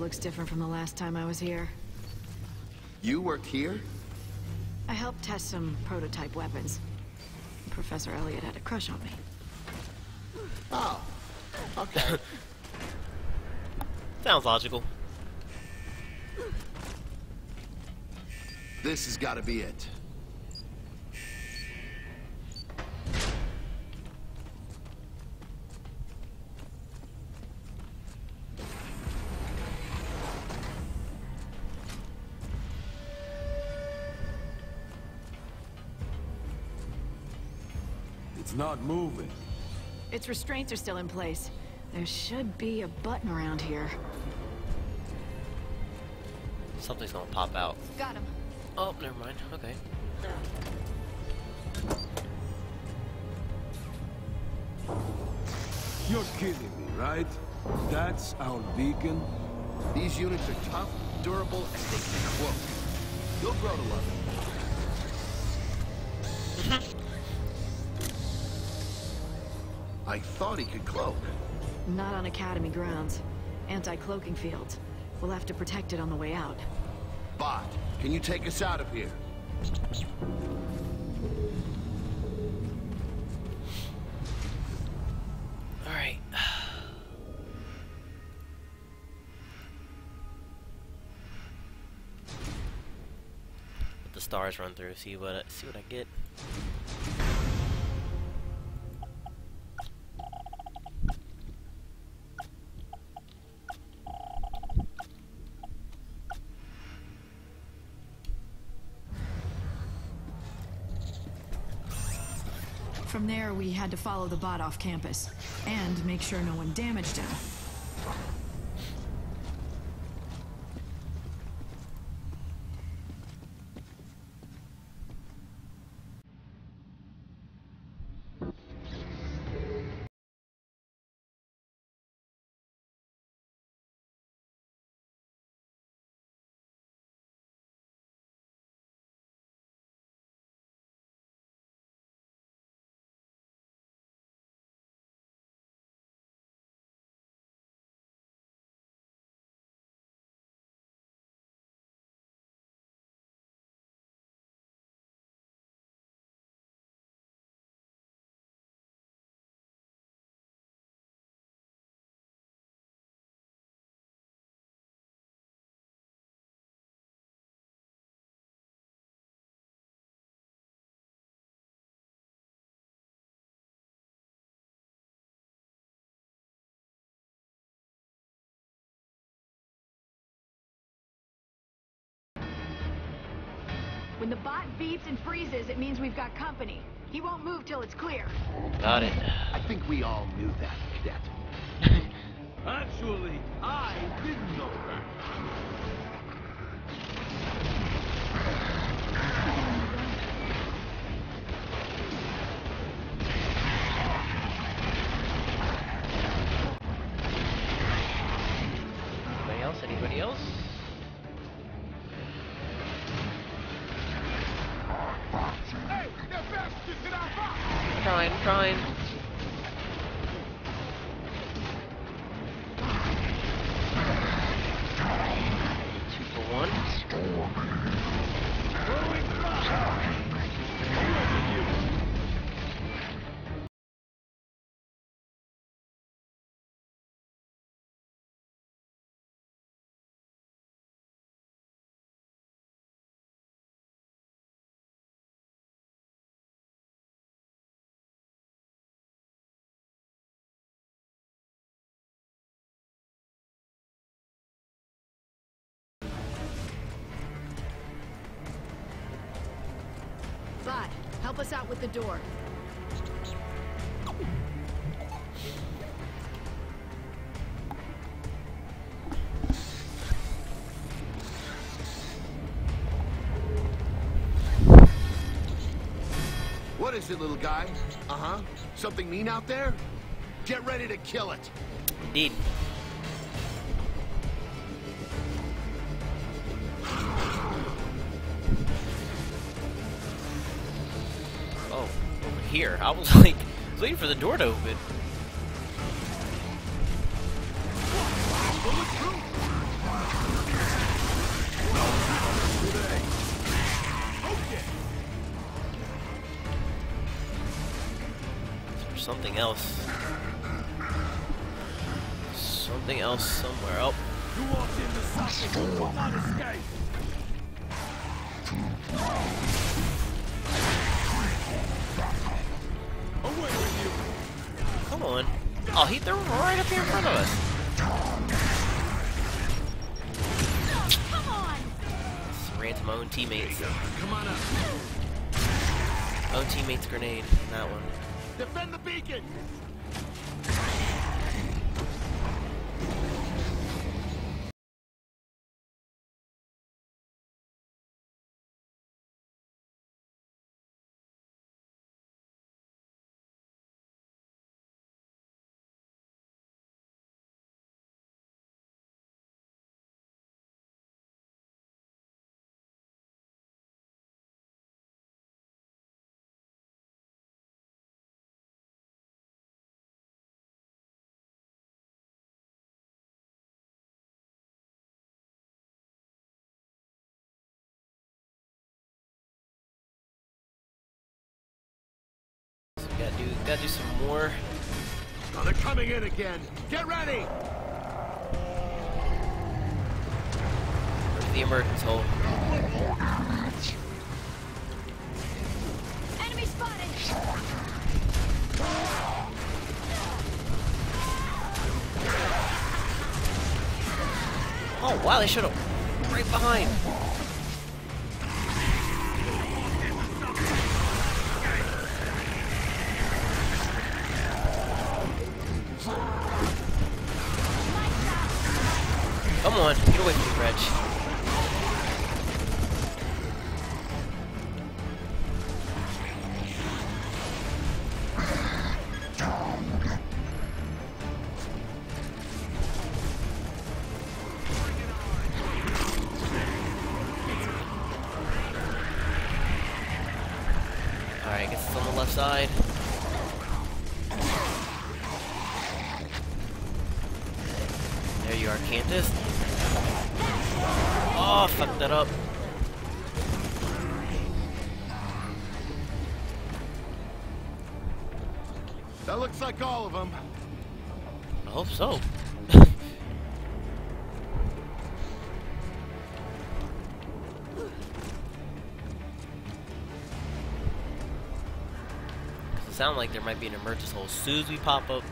Looks different from the last time I was here. You worked here? I helped test some prototype weapons. Professor Elliot had a crush on me. Oh. Okay. Sounds logical. this has got to be it. It's not moving. Its restraints are still in place. There should be a button around here. Something's gonna pop out. Got him. Oh, never mind. Okay. You're kidding me, right? That's our beacon? These units are tough, durable, and they can cloak. You'll grow to love it. I thought he could cloak. Not on Academy grounds. Anti-cloaking fields. We'll have to protect it on the way out. Bot, can you take us out of here? Alright. The stars run through, see what I, see what I get. Had to follow the bot off campus. And make sure no one damaged him. When the bot beeps and freezes, it means we've got company. He won't move till it's clear. Got it. I think we all knew that, Cadet. Actually, I didn't know that. One. Help us out with the door. What is it, little guy? Uh-huh. Something mean out there? Get ready to kill it. Indeed. Here. I was like, waiting for the door to open. There's something else. Something else somewhere. Oh, You walked in the socket, you will not escape! Come on. Oh, he threw him right up here in front of us. Come on! Ran to my own teammates. Come on up. Own teammates grenade. That one. Defend the beacon! Gotta do, some more. Oh, they're coming in again. Get ready! Where's the emergence hole? Enemy spotted! Oh wow, they should have right behind. On, get away from me, Reg. Alright, guess it's on the left side. Like all of them. I hope so. Sound like there might be an emergence hole as soon as we pop up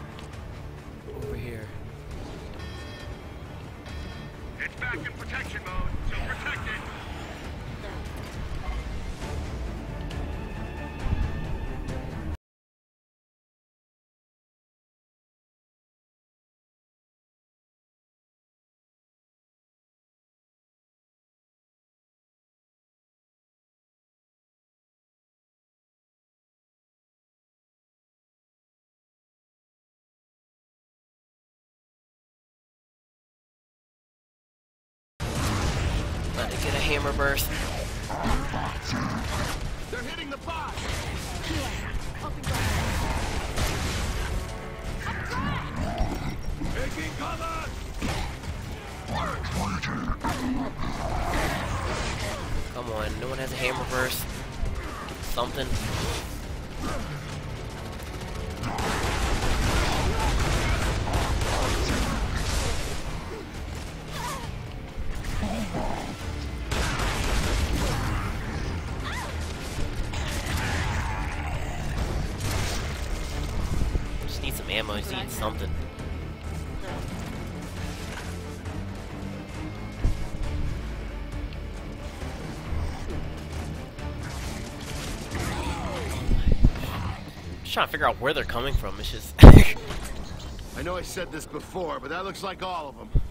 They're hitting the bot. Taking cover! Come on, no one has a Hammerburst. Something. Trying to figure out where they're coming from. It's just I know I said this before, but that looks like all of them.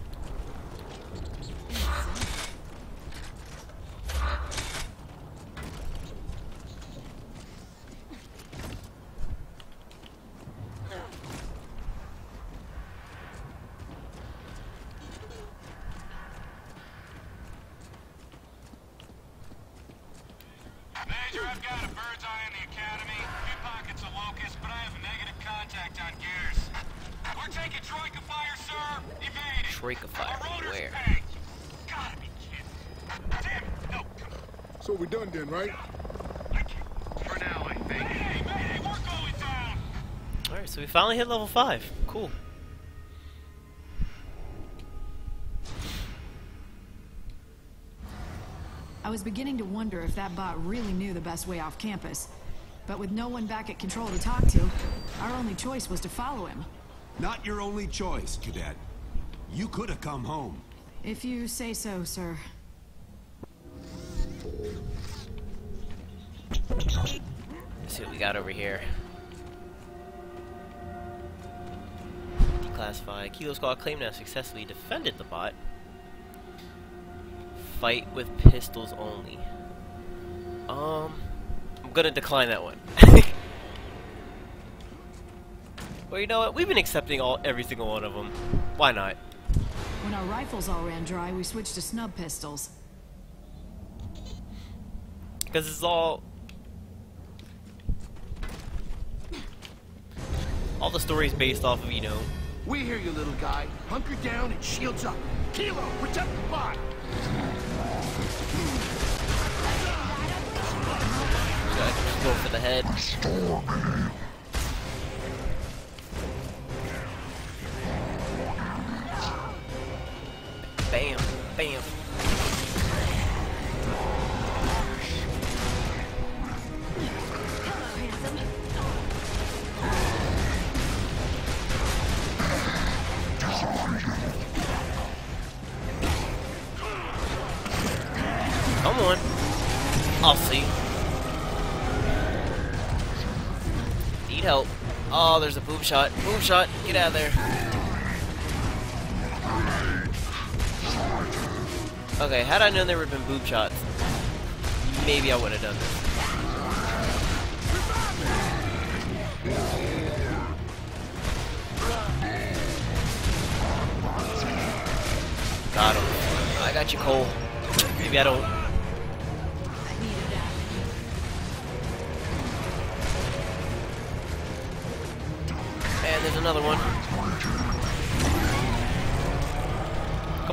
Major, I've got a bird's eye on the academy, few pockets of locust, but I have negative contact on gears. We're taking Troika fire, sir. Evading. Troika fire, Our rotor's where? pegged. Gotta be kidding. Damn it. No, come on. So we're done then, right? I can't. For now, I think. Mayday, mayday, we're going down. Alright, so we finally hit level 5. Cool. I was beginning to wonder if that bot really knew the best way off campus. But with no one back at control to talk to, our only choice was to follow him. Not your only choice, Cadet. You could have come home. If you say so, sir. Let's see what we got over here. Declassified. Kilo Squad claimed to have successfully defended the bot. Fight with pistols only. Um, I'm gonna decline that one. well, you know what? We've been accepting all every single one of them. Why not? When our rifles all ran dry, we switched to snub pistols. Because it's all. All the stories based off of, you know, We hear you, little guy. Hunker down and shields up. Kilo, protect the bot. uh, go for the head. Bam, bam. Shot. Boom shot. Get out of there. Okay, had I known there would have been boob shots, maybe I would have done this. Got him. I got you, Cole. Maybe I don't.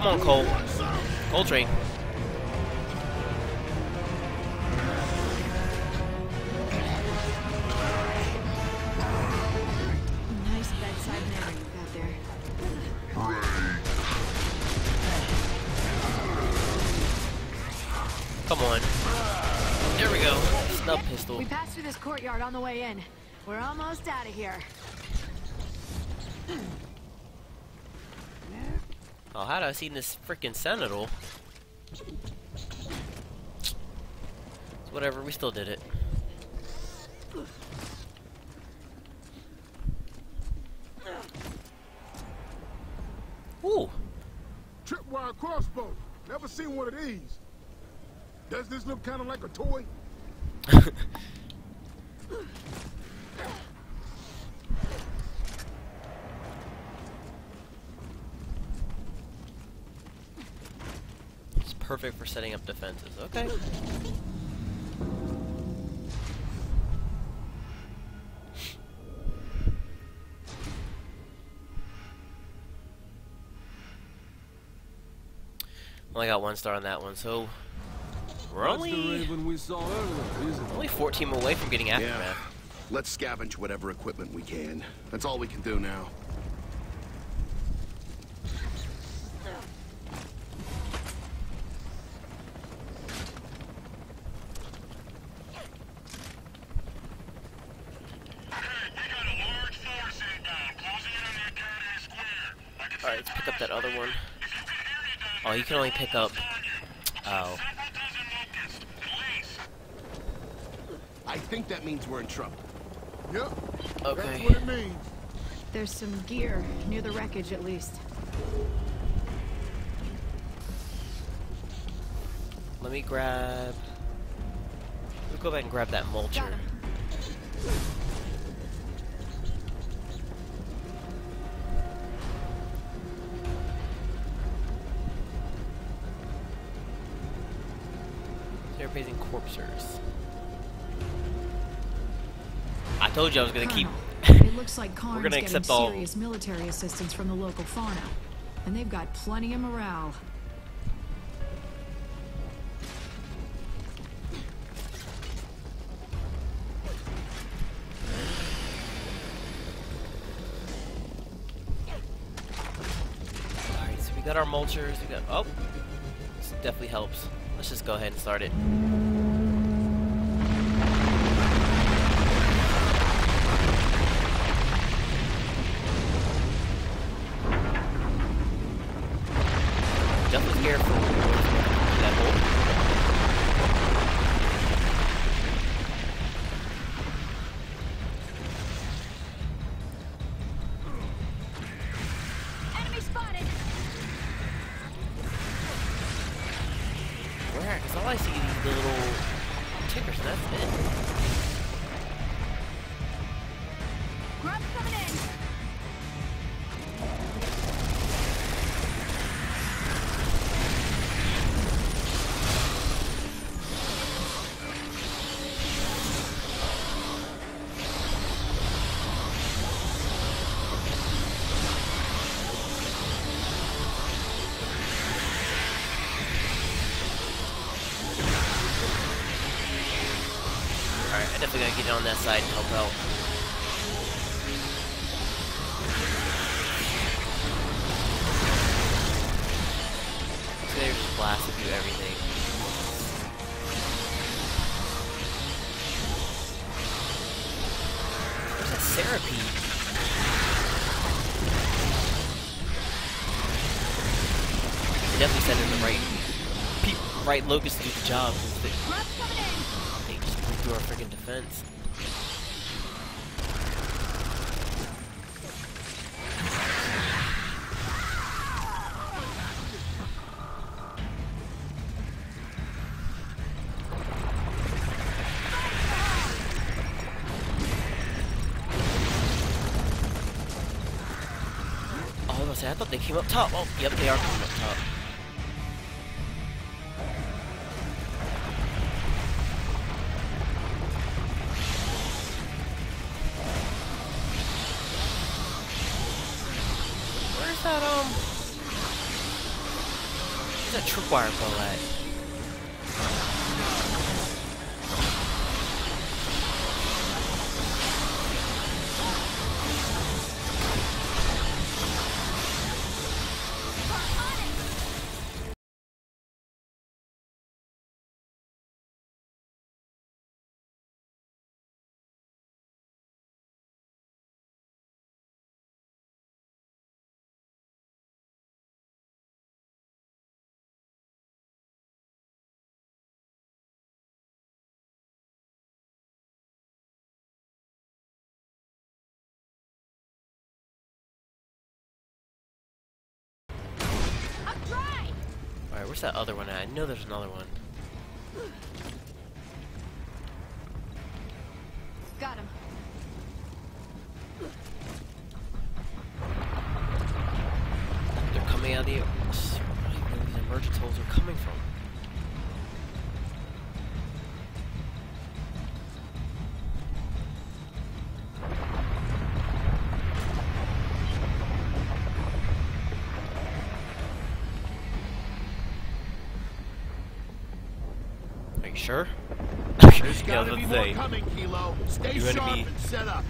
Come on, Cole. Coltrane. Nice bedside manner you got there. Come on. There we go. Snub pistol. We passed through this courtyard on the way in. We're almost out of here. I seen this freaking Sentinel? Whatever, we still did it. Ooh. Tripwire crossbow. Never seen one of these. Does this look kind of like a toy? Just perfect for setting up defenses. Okay. Only got one star on that one, so we're That's only Raven we saw earlier, isn't it? only 14 away from getting Yeah. Let's scavenge whatever equipment we can. That's all we can do now. Alright, let's pick up that other one. Oh, you can only pick up. Oh. I think that means we're in trouble. Yep. Okay. That's what it means. There's some gear, near the wreckage at least. Let me grab. Let's go back and grab that mulcher. They're. I told you I was gonna keep. It looks like Karn's gonna getting accept all- serious military assistance from the local fauna. And they've got plenty of morale. Alright, so we got our mulchers. We got. Oh, this definitely helps. Let's just go ahead and start it. Right locust to do the job. They, they just blew through our freaking defense. Oh, I thought they came up top. Oh, yep, they are coming up top. Where's that where's that other one at? I know there's another one. Got him. They're coming out of the... I don't know where these emergence holes are coming from. Sure. There's gotta yeah, be more coming, Kilo. Stay sharp and set up.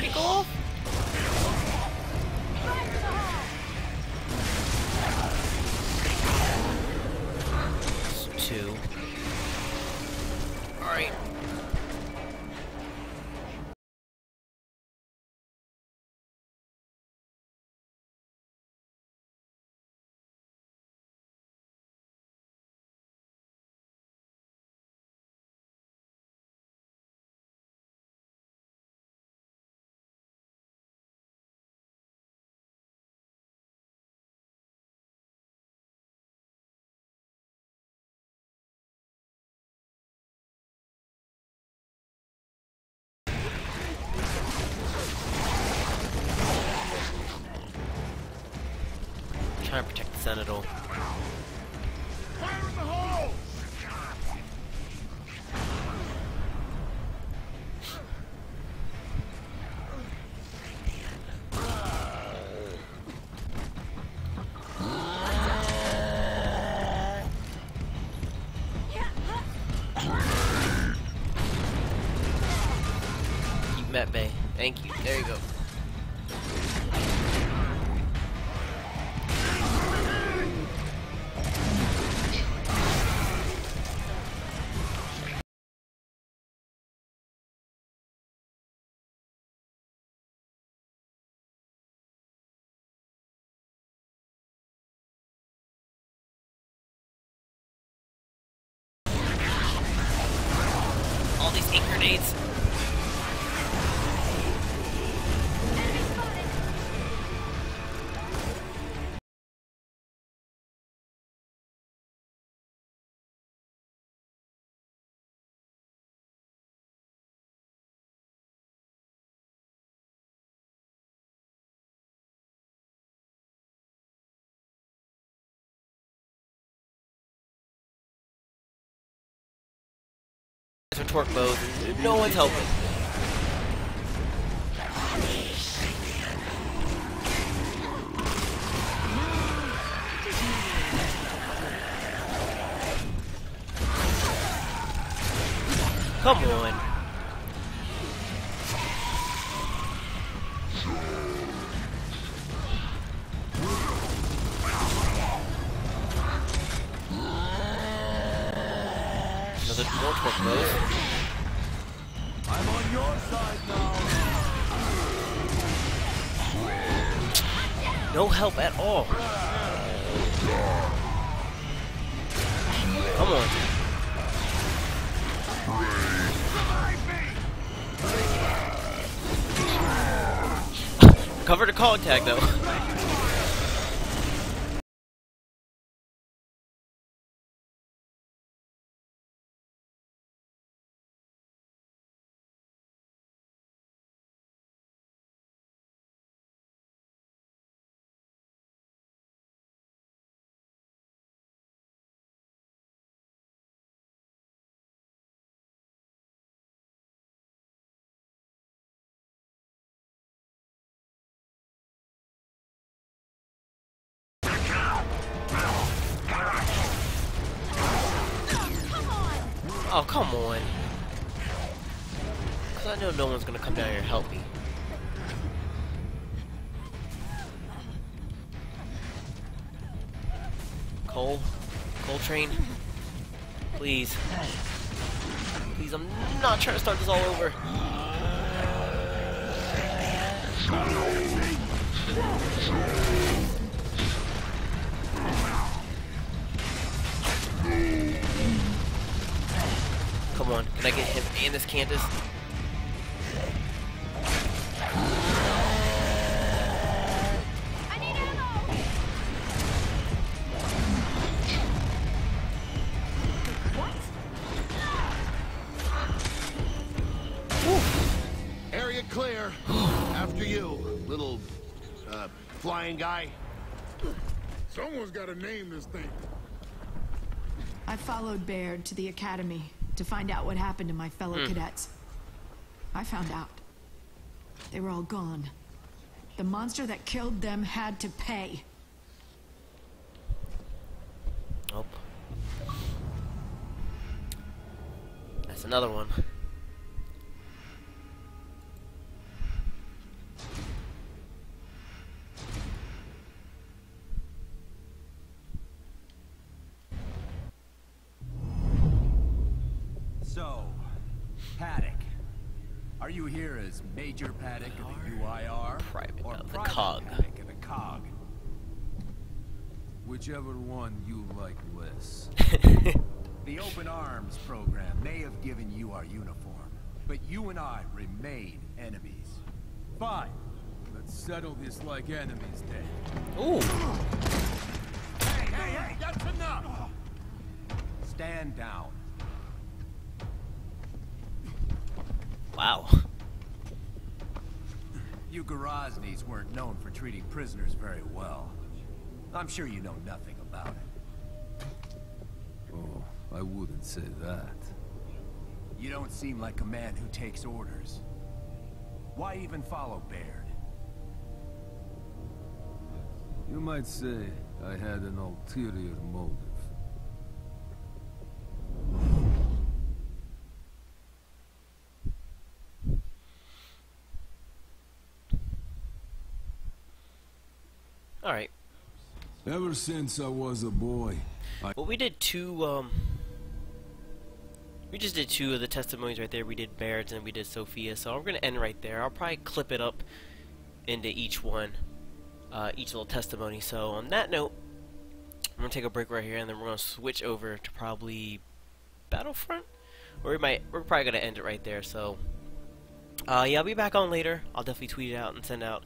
pretty cool. trying to protect the Sentinel. torque mode. No one's helping. Come on. help at all. Come on. Cover the contact though. know no one's gonna come down here and help me. Cole? Cole Train? Please. Please, I'm not trying to start this all over. Come on, can I get him and this Kantus? Name this thing. I followed Baird to the academy to find out what happened to my fellow Hmm. cadets. I found out. They were all gone. The monster that killed them had to pay. Nope. That's another one. Major Paduk of the UIR? Private or of the Private COG. Paduk of the COG? Whichever one you like less. The Open Arms program may have given you our uniform, but you and I remain enemies. Fine. Let's settle this like enemies then. Ooh. Hey, hey, hey, that's enough! Stand down. Wow. You Garaznys weren't known for treating prisoners very well. I'm sure you know nothing about it. Oh, I wouldn't say that. You don't seem like a man who takes orders. Why even follow Baird? You might say I had an ulterior motive. Alright. Ever since I was a boy, I... Well, we did two, um... We just did two of the testimonies right there. We did Baird's and we did Sofia, so I'm gonna end right there. I'll probably clip it up into each one, uh, each little testimony. So on that note, I'm gonna take a break right here, and then we're gonna switch over to probably Battlefront, or we might we're probably gonna end it right there. So uh, yeah, I'll be back on later. I'll definitely tweet it out and send out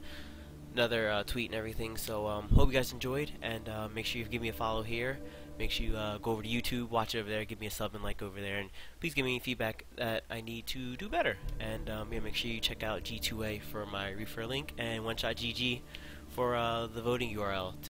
another uh, tweet and everything. So um, hope you guys enjoyed, and uh, make sure you give me a follow here. Make sure you uh, go over to YouTube, watch it over there, give me a sub and like over there, and please give me feedback that I need to do better. And um, yeah, make sure you check out G2A for my refer link and One Shot GG for uh, the voting URL.